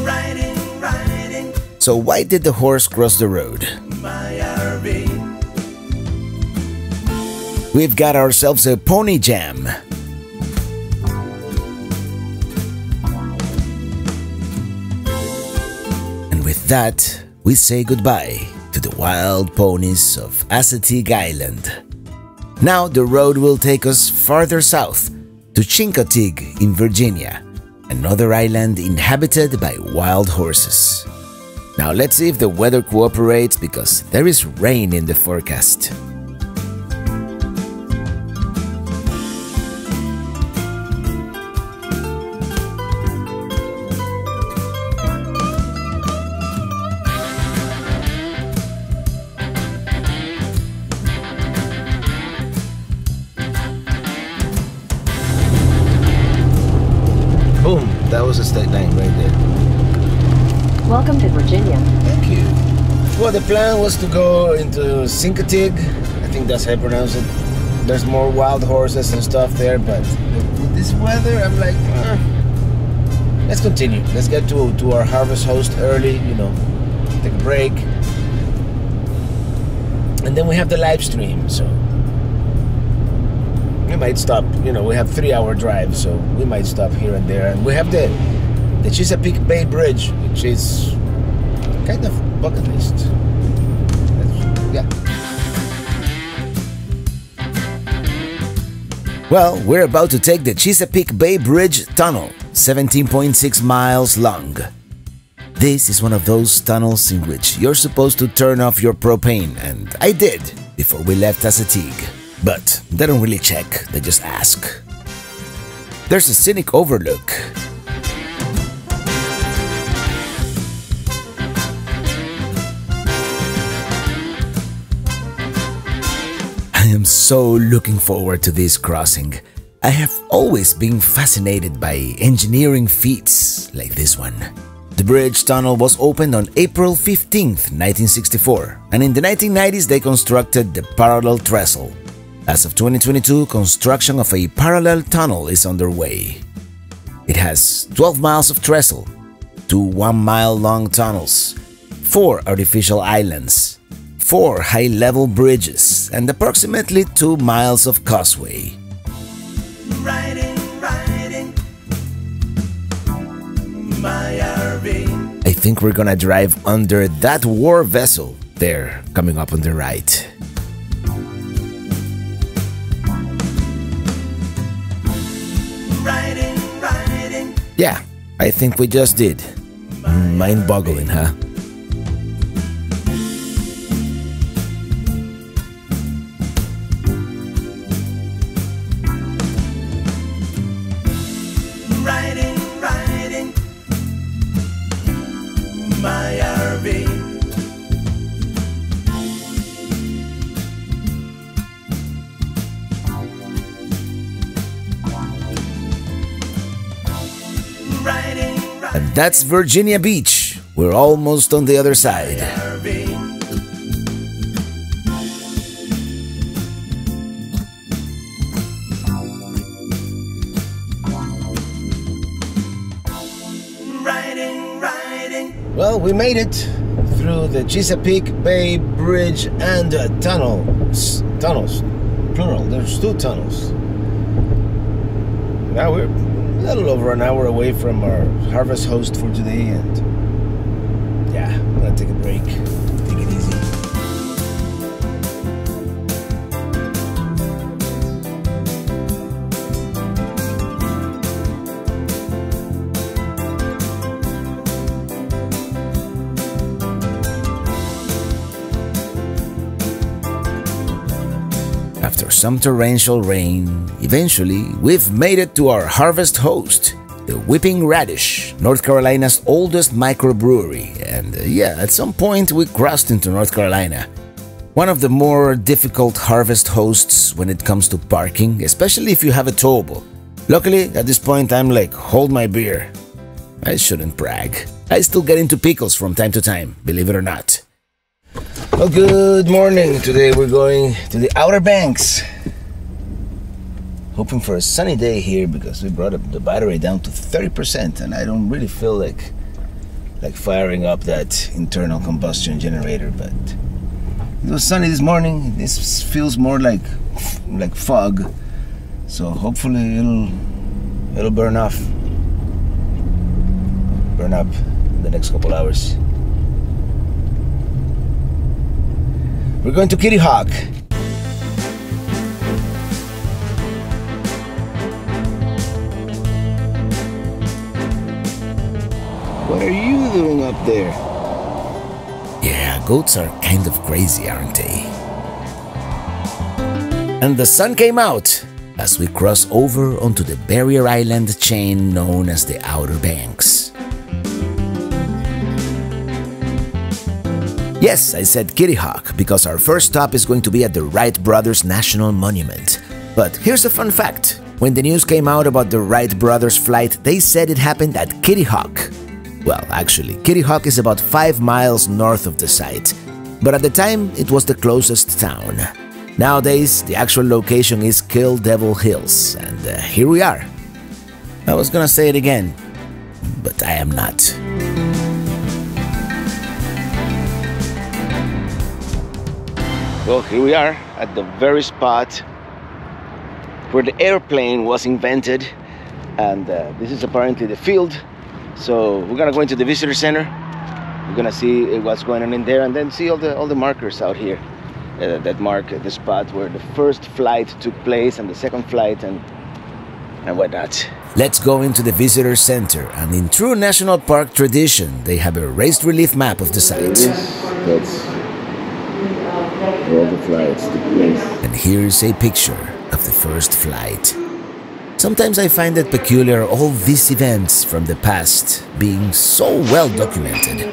Riding, riding So, why did the horse cross the road? We've got ourselves a pony jam. And with that, we say goodbye to the wild ponies of Assateague Island. Now the road will take us farther south to Chincoteague in Virginia, another island inhabited by wild horses. Now let's see if the weather cooperates because there is rain in the forecast. Plan was to go into Chincoteague. I think that's how I pronounce it. There's more wild horses and stuff there, but with this weather, I'm like, "Ah, let's continue. Let's get to, to our harvest host early, you know, take a break. And then we have the live stream, so we might stop. You know, we have three hour drive, so we might stop here and there. And we have the the Chesapeake Bay Bridge, which is kind of bucket list. Well, we're about to take the Chesapeake Bay Bridge Tunnel, 17.6 miles long. This is one of those tunnels in which you're supposed to turn off your propane, and I did before we left Assateague. But they don't really check, they just ask. There's a scenic overlook. Am so looking forward to this crossing. I have always been fascinated by engineering feats like this one. The bridge tunnel was opened on April 15, 1964, and in the 1990s they constructed the parallel trestle. As of 2022, construction of a parallel tunnel is underway. It has 12 miles of trestle, two 1 mile long tunnels, four artificial islands, four high level bridges, and approximately 2 miles of causeway. Riding, riding. My RV. I think we're gonna drive under that war vessel there coming up on the right. Riding. Yeah, I think we just did. Mind boggling, huh? That's Virginia Beach. We're almost on the other side. Riding, riding. Well, we made it through the Chesapeake Bay Bridge and uh, tunnels. Tunnels, plural. There's two tunnels. Now we're a little over an hour away from our harvest host for today, and yeah, I'm gonna take a break. Some torrential rain, eventually we've made it to our harvest host, the Weeping Radish, North Carolina's oldest microbrewery. And uh, yeah, at some point we crossed into North Carolina. One of the more difficult harvest hosts when it comes to parking, especially if you have a towable. Luckily, at this point, I'm like, hold my beer. I shouldn't brag. I still get into pickles from time to time, believe it or not. Well, good morning. Today we're going to the Outer Banks. Hoping for a sunny day here because we brought up the battery down to 30% and I don't really feel like like firing up that internal combustion generator, but it was sunny this morning. This feels more like like fog. So hopefully it'll it'll burn off. Burn up in the next couple hours. We're going to Kitty Hawk. What are you doing up there? Yeah, goats are kind of crazy, aren't they? And the sun came out as we cross over onto the barrier island chain known as the Outer Banks. Yes, I said Kitty Hawk because our first stop is going to be at the Wright Brothers National Monument. But here's a fun fact. When the news came out about the Wright brothers' flight, they said it happened at Kitty Hawk. Well, actually, Kitty Hawk is about 5 miles north of the site, but at the time it was the closest town. Nowadays, the actual location is Kill Devil Hills, and uh, here we are. I was gonna say it again, but I am not. Well, here we are at the very spot where the airplane was invented, and uh, this is apparently the field. So we're gonna go into the visitor center. We're gonna see uh, what's going on in there, and then see all the all the markers out here. uh, that mark the spot where the first flight took place and the second flight and and whatnot. Let's go into the visitor center, and in true national park tradition, they have a raised relief map of the site. All the flights place. And here's a picture of the first flight. Sometimes I find it peculiar all these events from the past being so well documented.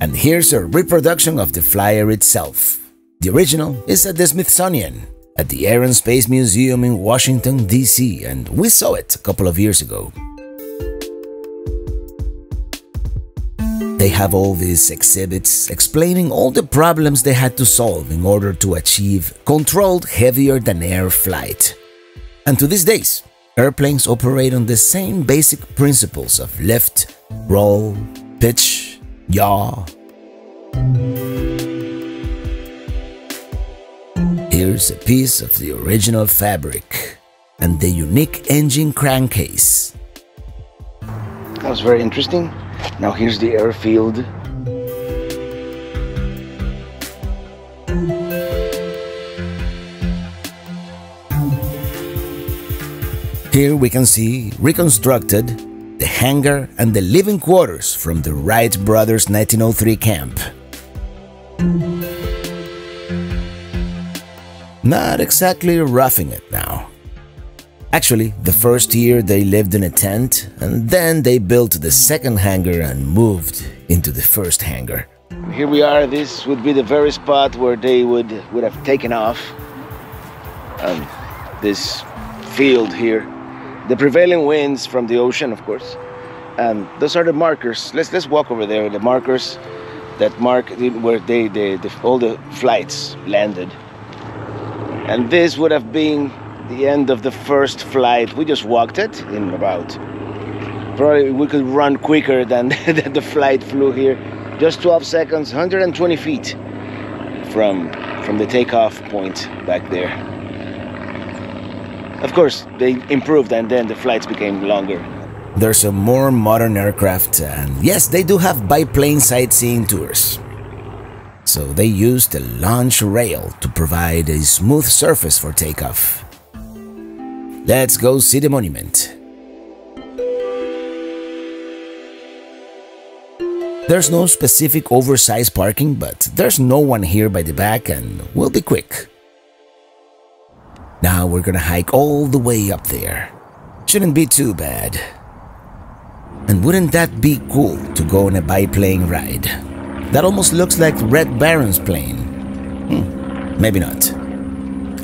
And here's a reproduction of the flyer itself. The original is at the Smithsonian, at the Air and Space Museum in Washington, D.C., and we saw it a couple of years ago. They have all these exhibits explaining all the problems they had to solve in order to achieve controlled heavier than air flight. And to these days, airplanes operate on the same basic principles of lift, roll, pitch, yaw. Here's a piece of the original fabric and the unique engine crankcase. That was very interesting. Now here's the airfield. Here we can see reconstructed the hangar and the living quarters from the Wright brothers 1903 camp. Not exactly roughing it now. Actually, the first year they lived in a tent, and then they built the second hangar and moved into the first hangar. Here we are. This would be the very spot where they would would have taken off. Um, this field here, the prevailing winds from the ocean, of course. And those are the markers. Let's let's walk over there. The markers that mark where they, they, the all the flights landed. And this would have been the end of the first flight. We just walked it in about. Probably we could run quicker than, [LAUGHS] the flight flew here. Just 12 seconds, 120 feet from from the takeoff point back there. Of course, they improved and then the flights became longer. There's a more modern aircraft, and yes, they do have biplane sightseeing tours. So they used a launch rail to provide a smooth surface for takeoff. Let's go see the monument. There's no specific oversized parking, but there's no one here by the back and we'll be quick. Now we're gonna hike all the way up there. Shouldn't be too bad. And wouldn't that be cool to go on a biplane ride? That almost looks like Red Baron's plane. Hmm, maybe not.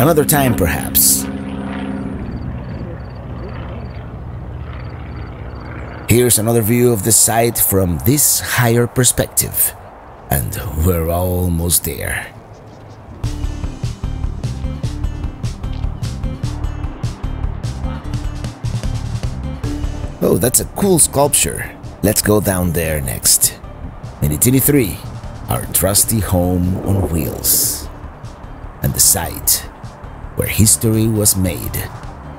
Another time, perhaps. Here's another view of the site from this higher perspective. And we're almost there. Oh, that's a cool sculpture. Let's go down there next. Minitini 3, our trusty home on wheels. And the site where history was made.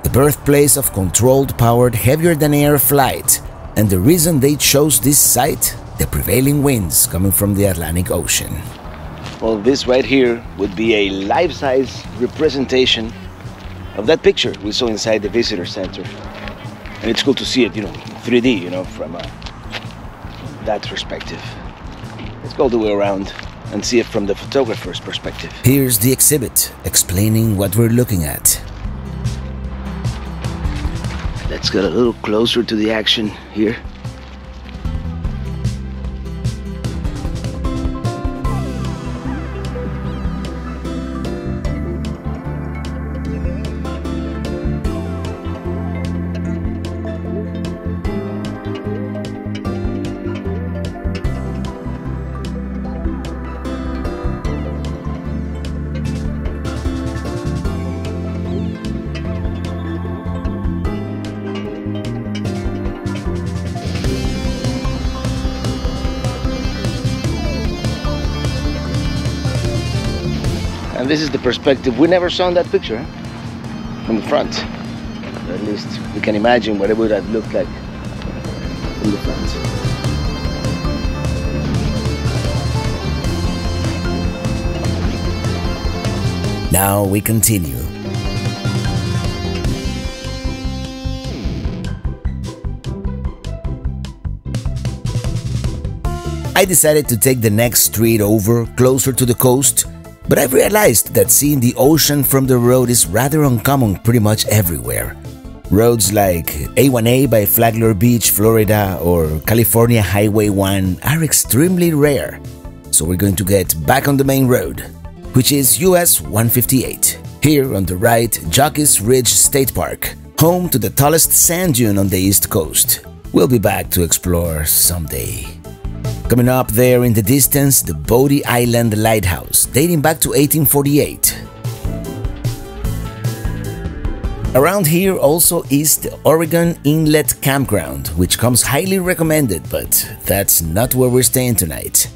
The birthplace of controlled powered heavier than air flight. And the reason they chose this site? The prevailing winds coming from the Atlantic Ocean. Well, this right here would be a life-size representation of that picture we saw inside the visitor center. And it's cool to see it, you know, 3D, you know, from uh, that perspective. Let's go the way around and see it from the photographer's perspective. Here's the exhibit explaining what we're looking at. Let's get a little closer to the action here. is the perspective. We never saw in that picture huh? from the front. At least we can imagine what it would have looked like from the front. Now we continue. I decided to take the next street over, closer to the coast, but I've realized that seeing the ocean from the road is rather uncommon pretty much everywhere. Roads like A1A by Flagler Beach, Florida, or California Highway 1 are extremely rare. So we're going to get back on the main road, which is US 158. Here on the right, Jockey's Ridge State Park, home to the tallest sand dune on the East Coast. We'll be back to explore someday. Coming up there in the distance, the Bodie Island Lighthouse, dating back to 1848. Around here also is the Oregon Inlet Campground, which comes highly recommended, but that's not where we're staying tonight.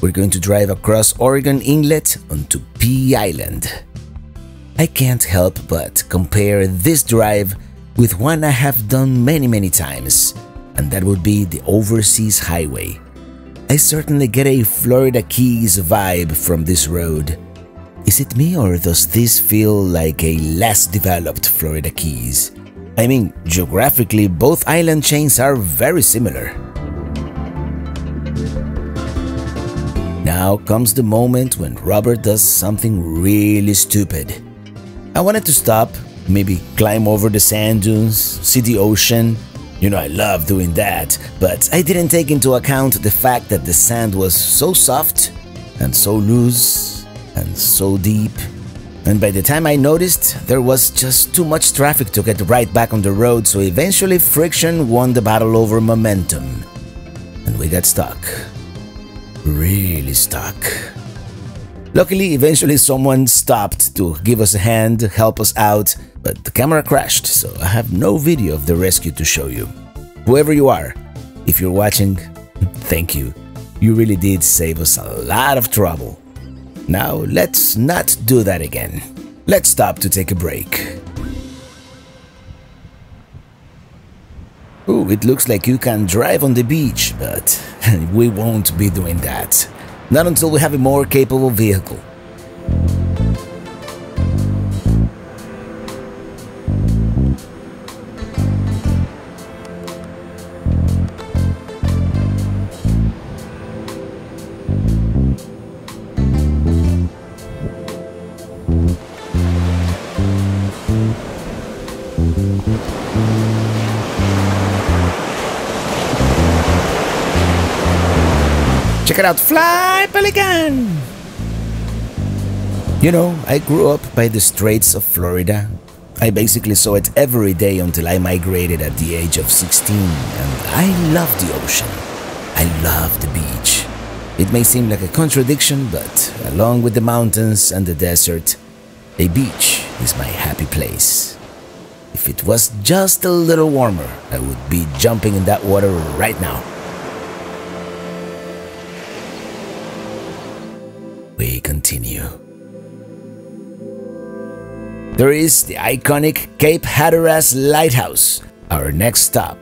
We're going to drive across Oregon Inlet onto Pea Island. I can't help but compare this drive with one I have done many many times, and that would be the Overseas Highway. I certainly get a Florida Keys vibe from this road. Is it me or does this feel like a less developed Florida Keys? I mean, geographically, both island chains are very similar. Now comes the moment when Robert does something really stupid. I wanted to stop, maybe climb over the sand dunes, see the ocean, you know, I love doing that, but I didn't take into account the fact that the sand was so soft and so loose and so deep. And by the time I noticed, there was just too much traffic to get right back on the road, so eventually friction won the battle over momentum. And we got stuck. Really stuck. Luckily, eventually someone stopped to give us a hand, help us out, but the camera crashed, so I have no video of the rescue to show you. Whoever you are, if you're watching, [LAUGHS] thank you. You really did save us a lot of trouble. Now, let's not do that again. Let's stop to take a break. Ooh, it looks like you can drive on the beach, but [LAUGHS] we won't be doing that. Not until we have a more capable vehicle. Check it out, Fly You know, I grew up by the Straits of Florida. I basically saw it every day until I migrated at the age of 16, and I love the ocean. I love the beach. It may seem like a contradiction, but along with the mountains and the desert, a beach is my happy place. If it was just a little warmer, I would be jumping in that water right now. We continue. There is the iconic Cape Hatteras Lighthouse, our next stop.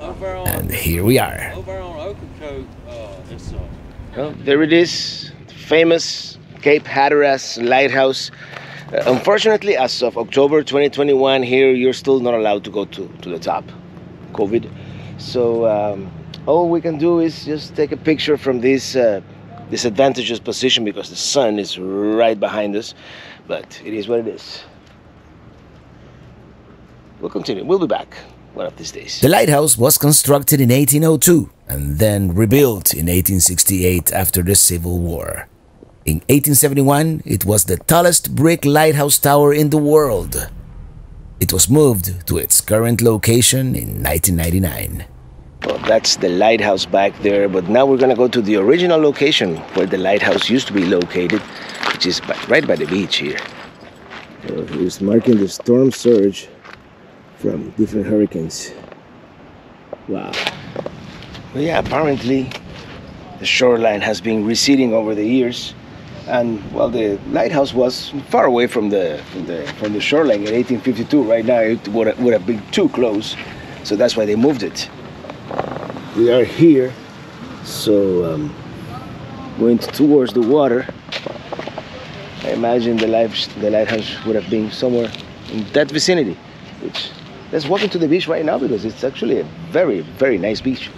And here we are. Well, there it is, famous Cape Hatteras Lighthouse. Uh, unfortunately, as of October 2021, here you're still not allowed to go to, to the top, COVID. So um, all we can do is just take a picture from this uh, disadvantageous position because the sun is right behind us. But it is what it is. We'll continue. We'll be back one of these days. The lighthouse was constructed in 1802 and then rebuilt in 1868 after the Civil War. In 1871, it was the tallest brick lighthouse tower in the world. It was moved to its current location in 1999. Well, that's the lighthouse back there, but now we're gonna go to the original location where the lighthouse used to be located, which is by, right by the beach here. Uh, so he's marking the storm surge from different hurricanes. Wow. Well, yeah, apparently the shoreline has been receding over the years, and well, the lighthouse was far away from the from the from the shoreline in 1852. Right now, it would would have been too close, so that's why they moved it we are here so um, going towards the water I imagine the, the lighthouse would have been somewhere in that vicinity. Which let's walk into the beach right now because it's actually a very, very nice beach.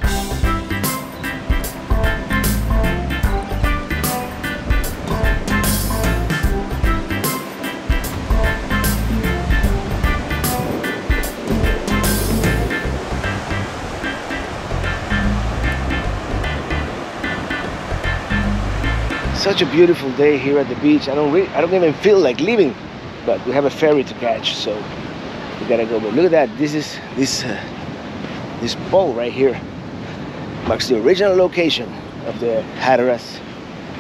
Such a beautiful day here at the beach. I don't really, I don't even feel like leaving, but we have a ferry to catch, so we gotta go. But look at that. This is this uh, this pole right here marks the original location of the Hatteras,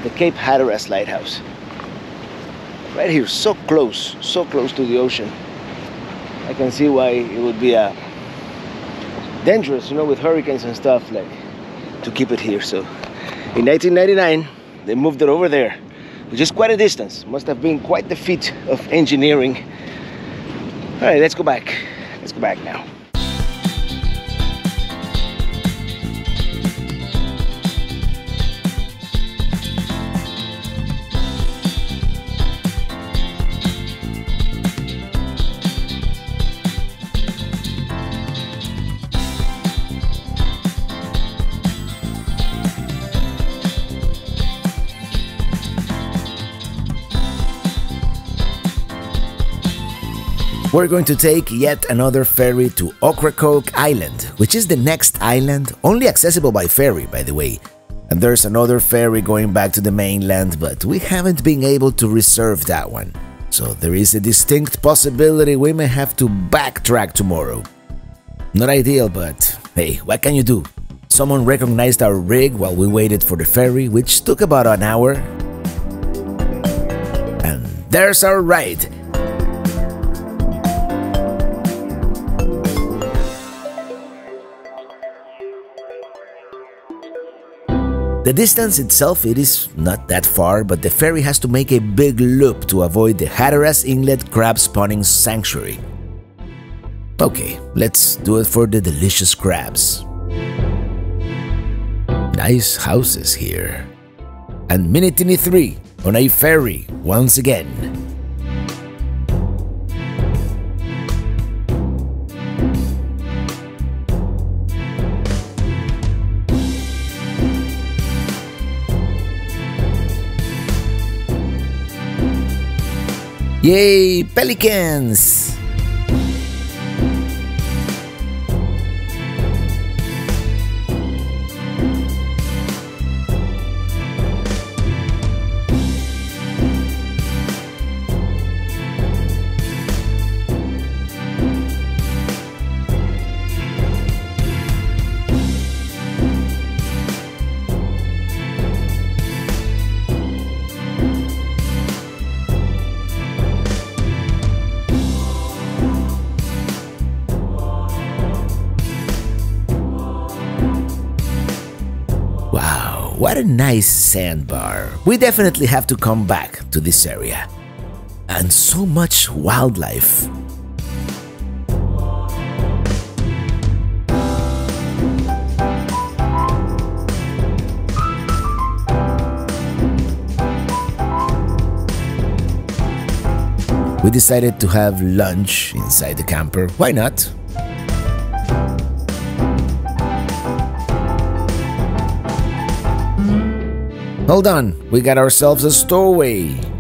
the Cape Hatteras Lighthouse. Right here, so close, so close to the ocean. I can see why it would be uh, dangerous, you know, with hurricanes and stuff, like to keep it here. So, in 1999 they moved it over there, is quite a distance. Must have been quite the feat of engineering. All right, let's go back. Let's go back now. We're going to take yet another ferry to Ocracoke Island, which is the next island, only accessible by ferry, by the way. And there's another ferry going back to the mainland, but we haven't been able to reserve that one. So there is a distinct possibility we may have to backtrack tomorrow. Not ideal, but hey, what can you do? Someone recognized our rig while we waited for the ferry, which took about an hour. And there's our ride. The distance itself it is not that far, but the ferry has to make a big loop to avoid the Hatteras Inlet crab spawning sanctuary. Okay, let's do it for the delicious crabs. Nice houses here. And Minitini 3 on a ferry once again. Yay, pelicans! Sandbar. We definitely have to come back to this area. And so much wildlife. We decided to have lunch inside the camper. Why not? Hold on, we got ourselves a stowaway.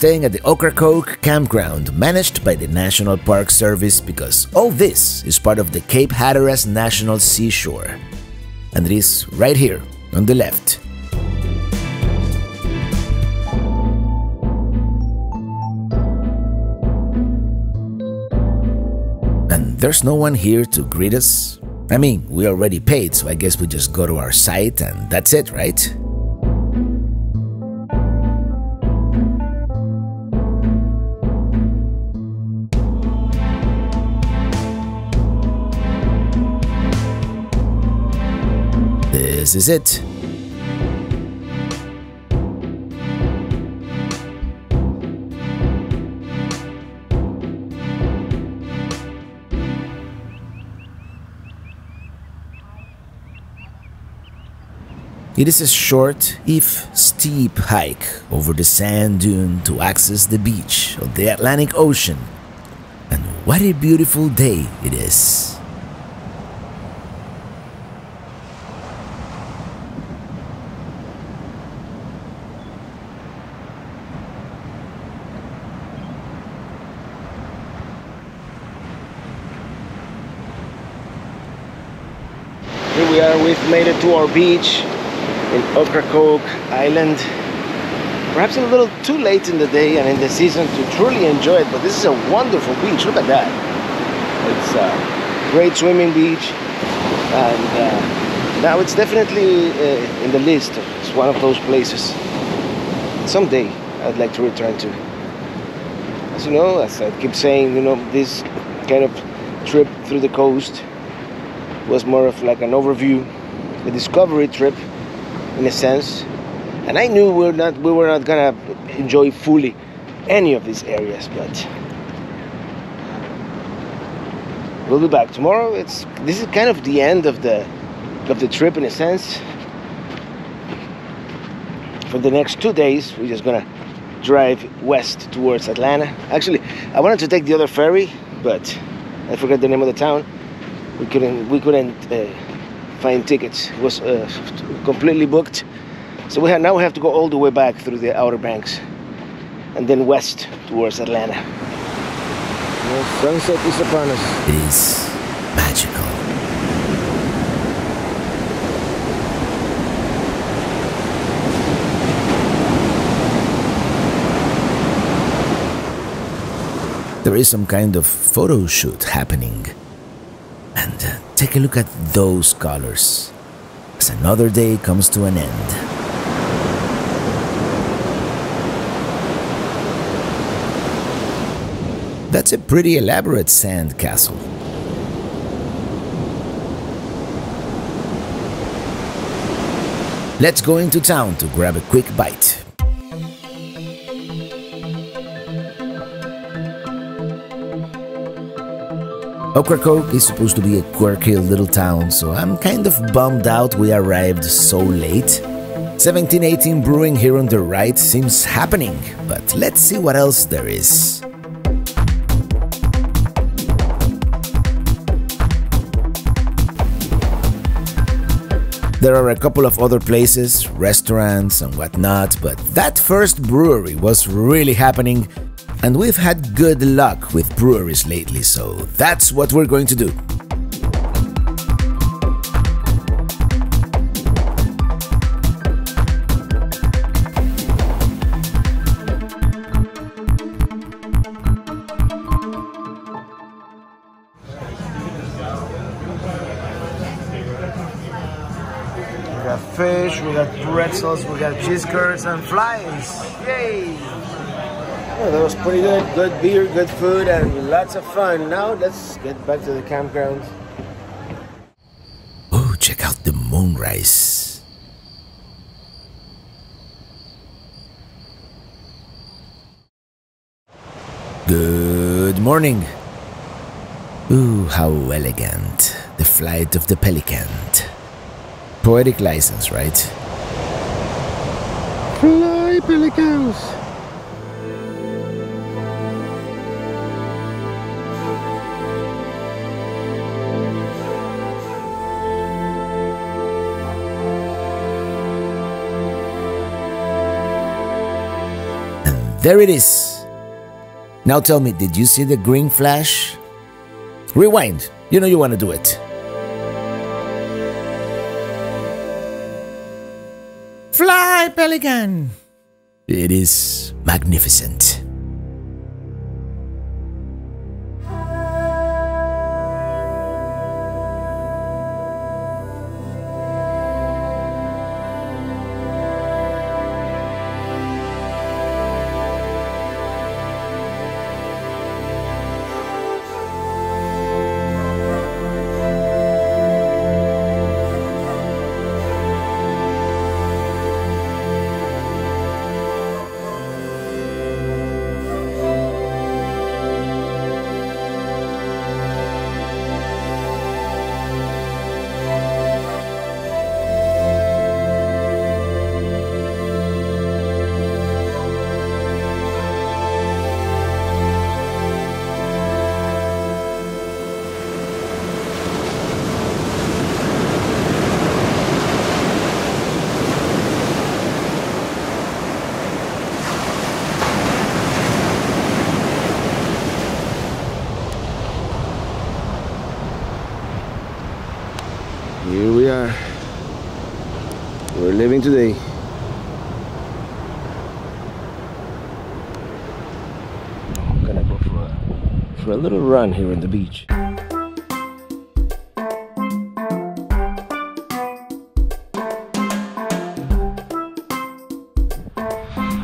Staying at the Ocracoke campground, managed by the National Park Service because all this is part of the Cape Hatteras National Seashore. And it is right here on the left. And there's no one here to greet us. I mean, we already paid, so I guess we just go to our site and that's it, right? This is it. It is a short, if steep, hike over the sand dune to access the beach of the Atlantic Ocean. And what a beautiful day it is! Here we are, we've made it to our beach in Ocracoke Island. Perhaps a little too late in the day and in the season to truly enjoy it, but this is a wonderful beach. Look at that. It's a great swimming beach, and uh, now it's definitely uh, in the list. It's one of those places. Someday I'd like to return to. As you know, as I keep saying, you know, this kind of trip through the coast was more of like an overview, a discovery trip in a sense. And I knew we were not we were not gonna enjoy fully any of these areas, but we'll be back tomorrow. It's this is kind of the end of the of the trip in a sense. For the next two days, we're just gonna drive west towards Atlanta. Actually, I wanted to take the other ferry, but I forgot the name of the town. We couldn't we couldn't uh, find tickets. It was uh, completely booked. So we have, now we have to go all the way back through the Outer Banks and then west towards Atlanta. Well, sunset is upon us. It is magical. There is some kind of photo shoot happening. And uh, take a look at those colors as another day comes to an end. That's a pretty elaborate sand castle. Let's go into town to grab a quick bite. Ocracoke is supposed to be a quirky little town, so I'm kind of bummed out we arrived so late. 1718 Brewing here on the right seems happening, but let's see what else there is. There are a couple of other places, restaurants and whatnot, but that first brewery was really happening, and we've had good luck with breweries lately, so that's what we're going to do. We got fish, we got pretzels, we got cheese curds and flies. Yay! Well, that was pretty good. Good beer, good food, and lots of fun. Now let's get back to the campground. Oh, check out the moonrise. Good morning. Ooh, how elegant. The flight of the pelican. Poetic license, right? Fly, pelicans! There it is. Now tell me, did you see the green flash? Rewind. You know you want to do it. Fly, pelican! It is magnificent. For a little run here on the beach.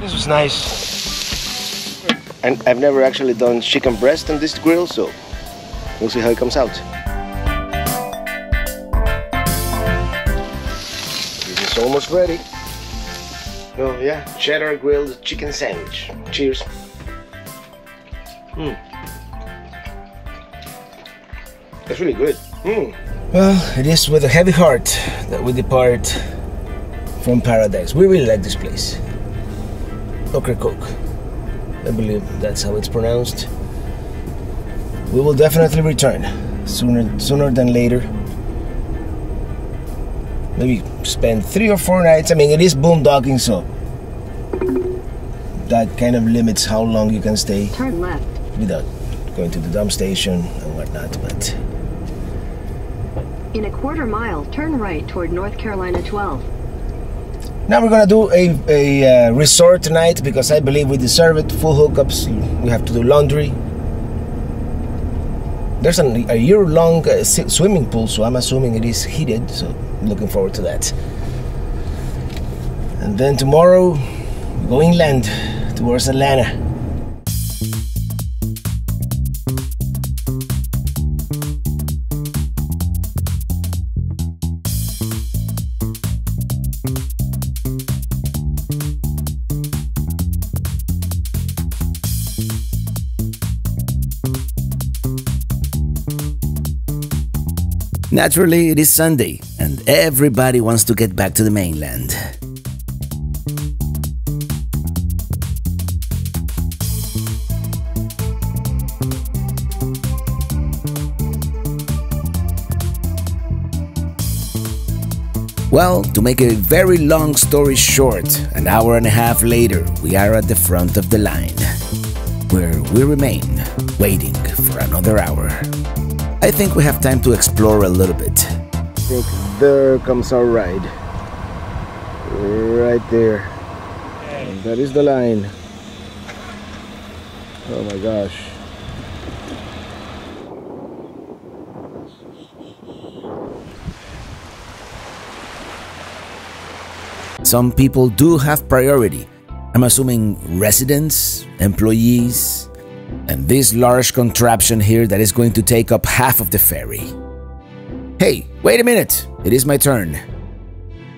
This was nice. And I've never actually done chicken breast on this grill, so we'll see how it comes out. This is almost ready. Oh yeah, cheddar grilled chicken sandwich. Cheers. That's really good. Mm. Well, it is with a heavy heart that we depart from paradise. We really like this place. Ocracoke. I believe that's how it's pronounced. We will definitely return sooner sooner than later. Maybe spend three or four nights. I mean, it is boondocking, so that kind of limits how long you can stay Turn left. without going to the dump station and whatnot. But In a quarter mile, turn right toward North Carolina 12. now we're gonna do a, a uh, resort tonight because I believe we deserve it. Full hookups. We have to do laundry. There's an, a year-long uh, swimming pool, so I'm assuming it is heated. So looking forward to that. And then tomorrow, we go inland towards Atlanta. Naturally, it is Sunday, and everybody wants to get back to the mainland. Well, to make a very long story short, an hour and a half later, we are at the front of the line, where we remain, waiting for another hour. I think we have time to explore a little bit. I think there comes our ride. Right there. And that is the line. Oh my gosh. Some people do have priority. I'm assuming residents, employees, and this large contraption here that is going to take up half of the ferry. Hey, wait a minute! It is my turn.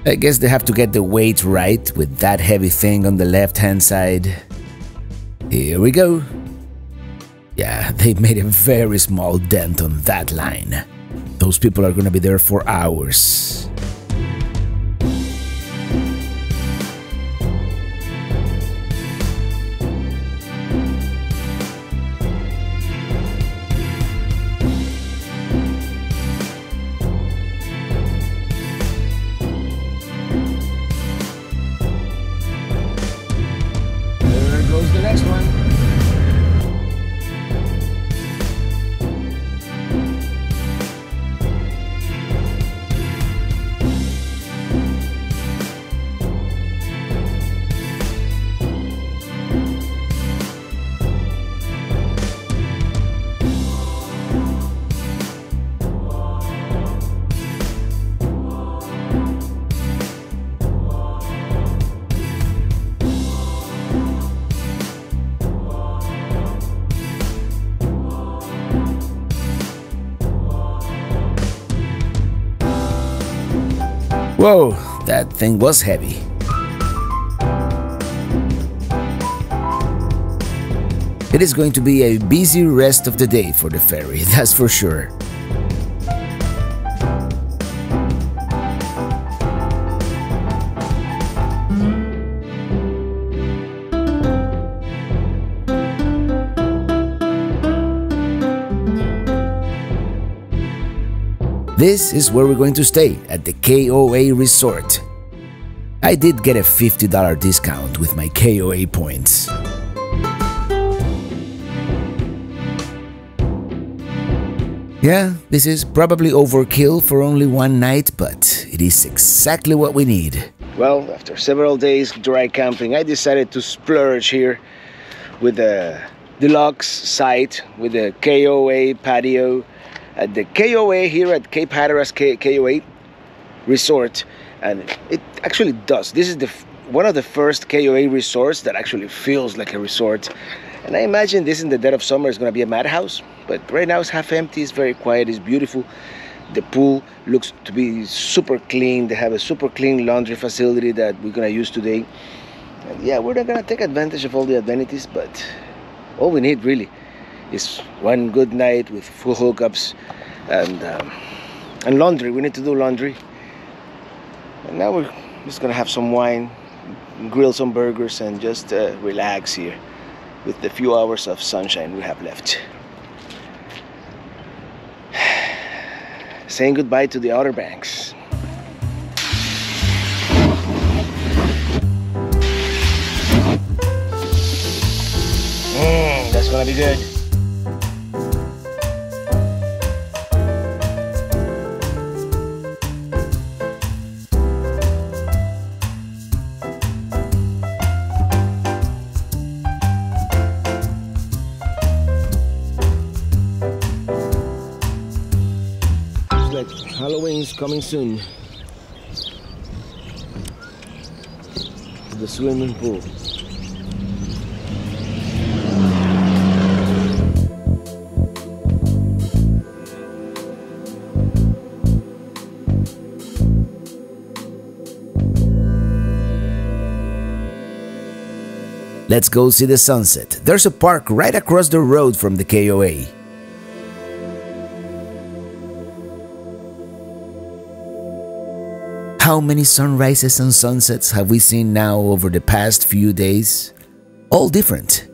I guess they have to get the weight right with that heavy thing on the left hand side. Here we go. Yeah, [LAUGHS] they made a very small dent on that line. Those people are gonna be there for hours. Thing was heavy. It is going to be a busy rest of the day for the ferry, [LAUGHS] that's for sure. This is where we're going to stay at the KOA Resort. I did get a $50 discount with my KOA points. Yeah, this is probably overkill for only one night, but it is exactly what we need. Well, after several days dry camping, I decided to splurge here with the deluxe site with the KOA patio at the KOA here at Cape Hatteras K- KOA Resort, and it actually does. This is the one of the first KOA resorts that actually feels like a resort. And I imagine this in the dead of summer is going to be a madhouse, but right now it's half empty. It's very quiet. It's beautiful. The pool looks to be super clean. They have a super clean laundry facility that we're going to use today. And yeah, we're not going to take advantage of all the amenities, but all we need really is one good night with full hookups and um, and laundry. We need to do laundry. And now we're just gonna have some wine, grill some burgers, and just uh, relax here with the few hours of sunshine we have left. [SIGHS] Saying goodbye to the Outer Banks. Mm, that's gonna be good. Coming soon. The swimming pool. Let's go see the sunset. There's a park right across the road from the KOA. How many sunrises and sunsets have we seen now over the past few days? All different.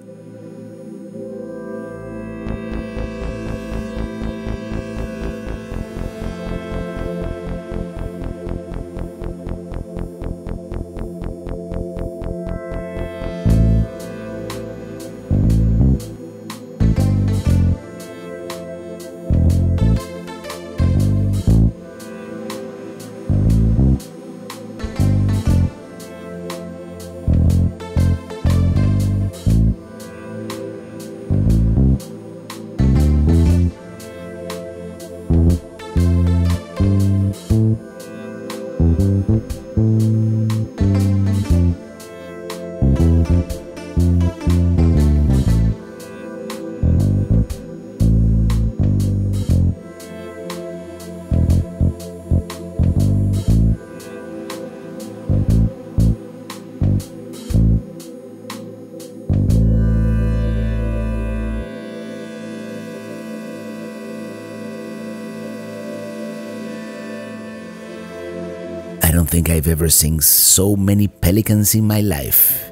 Think I've ever seen so many pelicans in my life.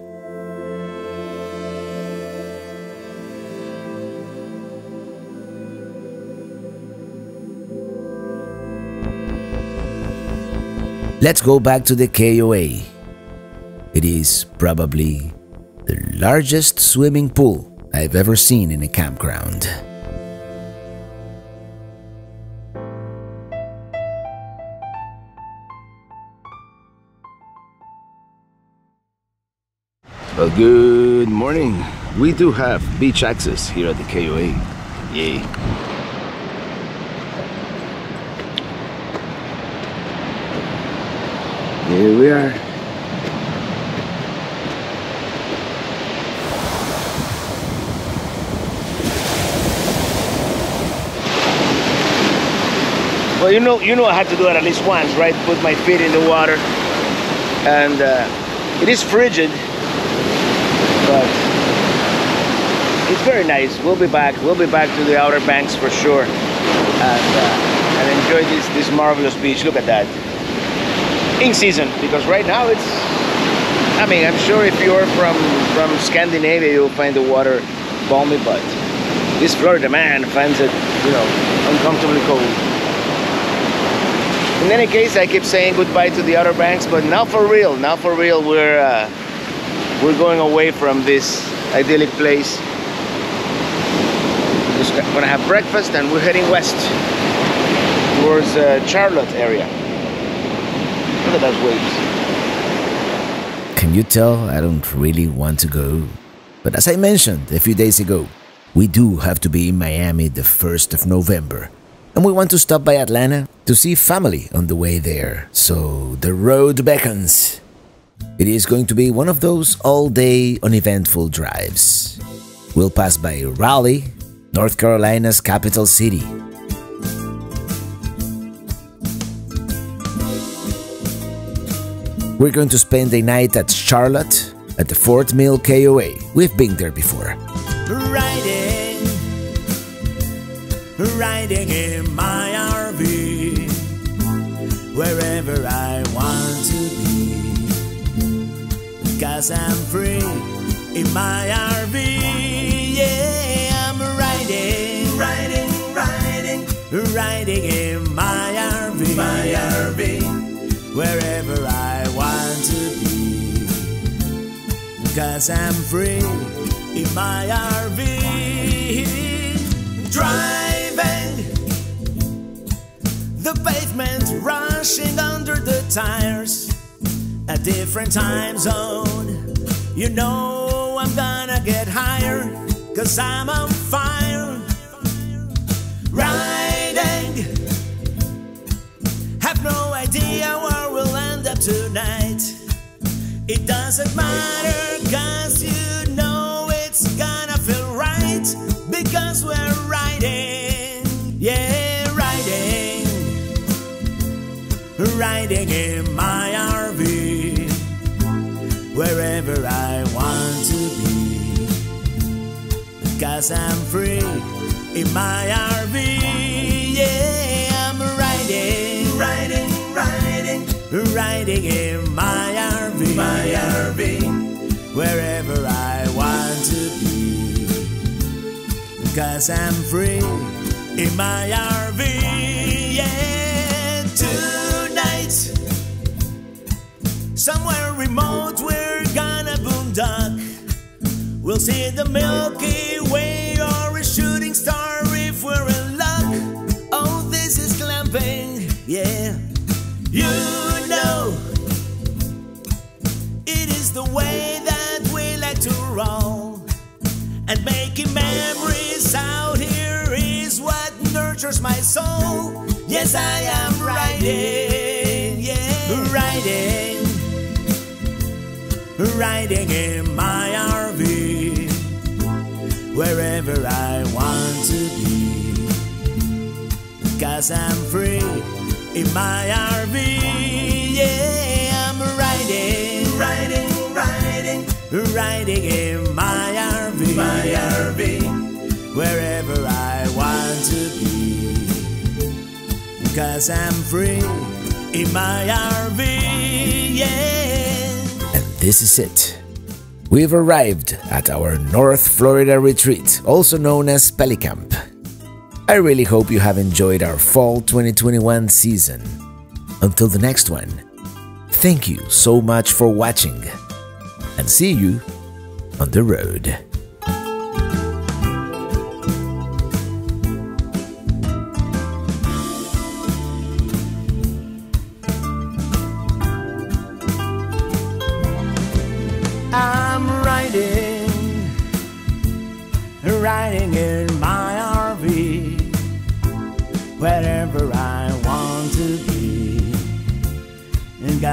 Let's go back to the KOA. It is probably the largest swimming pool I've ever seen in a campground. Good morning. We do have beach access here at the KOA. Yay. Here we are. Well, you know, you know, I had to do it at least once, right? Put my feet in the water, and uh, it is frigid, but it's very nice. We'll be back. We'll be back to the Outer Banks for sure, and uh, and enjoy this this marvelous beach. Look at that, in season because right now it's. I mean, I'm sure if you're from from Scandinavia, you'll find the water balmy, but this Florida man finds it, you know, uncomfortably cold. In any case, I keep saying goodbye to the Outer Banks, but now for real, now for real, we're uh, we're going away from this idyllic place. Just gonna have breakfast and we're heading west towards uh, Charlotte area. Look at those waves. can you tell I don't really want to go? But as I mentioned a few days ago, we do have to be in Miami the 1st of November. And we want to stop by Atlanta to see family on the way there. So the road beckons. It is going to be one of those all day uneventful drives. We'll pass by Raleigh, North Carolina's capital city. We're going to spend a night at Charlotte at the Fort Mill KOA. We've been there before. Riding, riding in my RV, wherever I want Cause I'm free in my RV. Yeah, I'm riding, riding, riding, riding in my RV, my RV, wherever I want to be. Cause I'm free in my RV. Driving the pavement, rushing under the tires. A different time zone. You know I'm gonna get higher. Cause I'm on fire. Riding. Have no idea where we'll end up tonight. It doesn't matter, cause you know it's gonna feel right. Because we're riding, yeah, riding. Riding in my wherever I want to be. Cause I'm free in my RV, yeah, I'm riding, riding, riding, riding in my RV, my RV, wherever I want to be. Cause I'm free in my RV, remote, we're gonna boondock. We'll see the Milky Way or a shooting star if we're in luck. Oh, this is glamping, yeah. You know, it is the way that we like to roll. And making memories out here is what nurtures my soul. Yes, I am riding, riding in my RV, wherever I want to be. Cause I'm free in my RV, yeah, I'm riding, riding, riding, riding in my RV, my RV, wherever I want to be. Cause I'm free in my RV, yeah. This is it. We've arrived at our North Florida retreat, also known as Pelicamp. I really hope you have enjoyed our fall 2021 season. Until the next one, thank you so much for watching and see you on the road.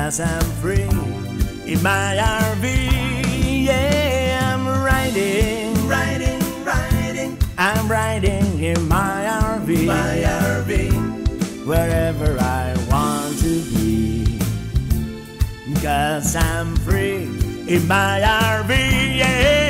Cause I'm free in my RV, yeah, I'm riding, riding, riding. I'm riding in my RV, my RV, wherever I want to be. Cause I'm free in my RV.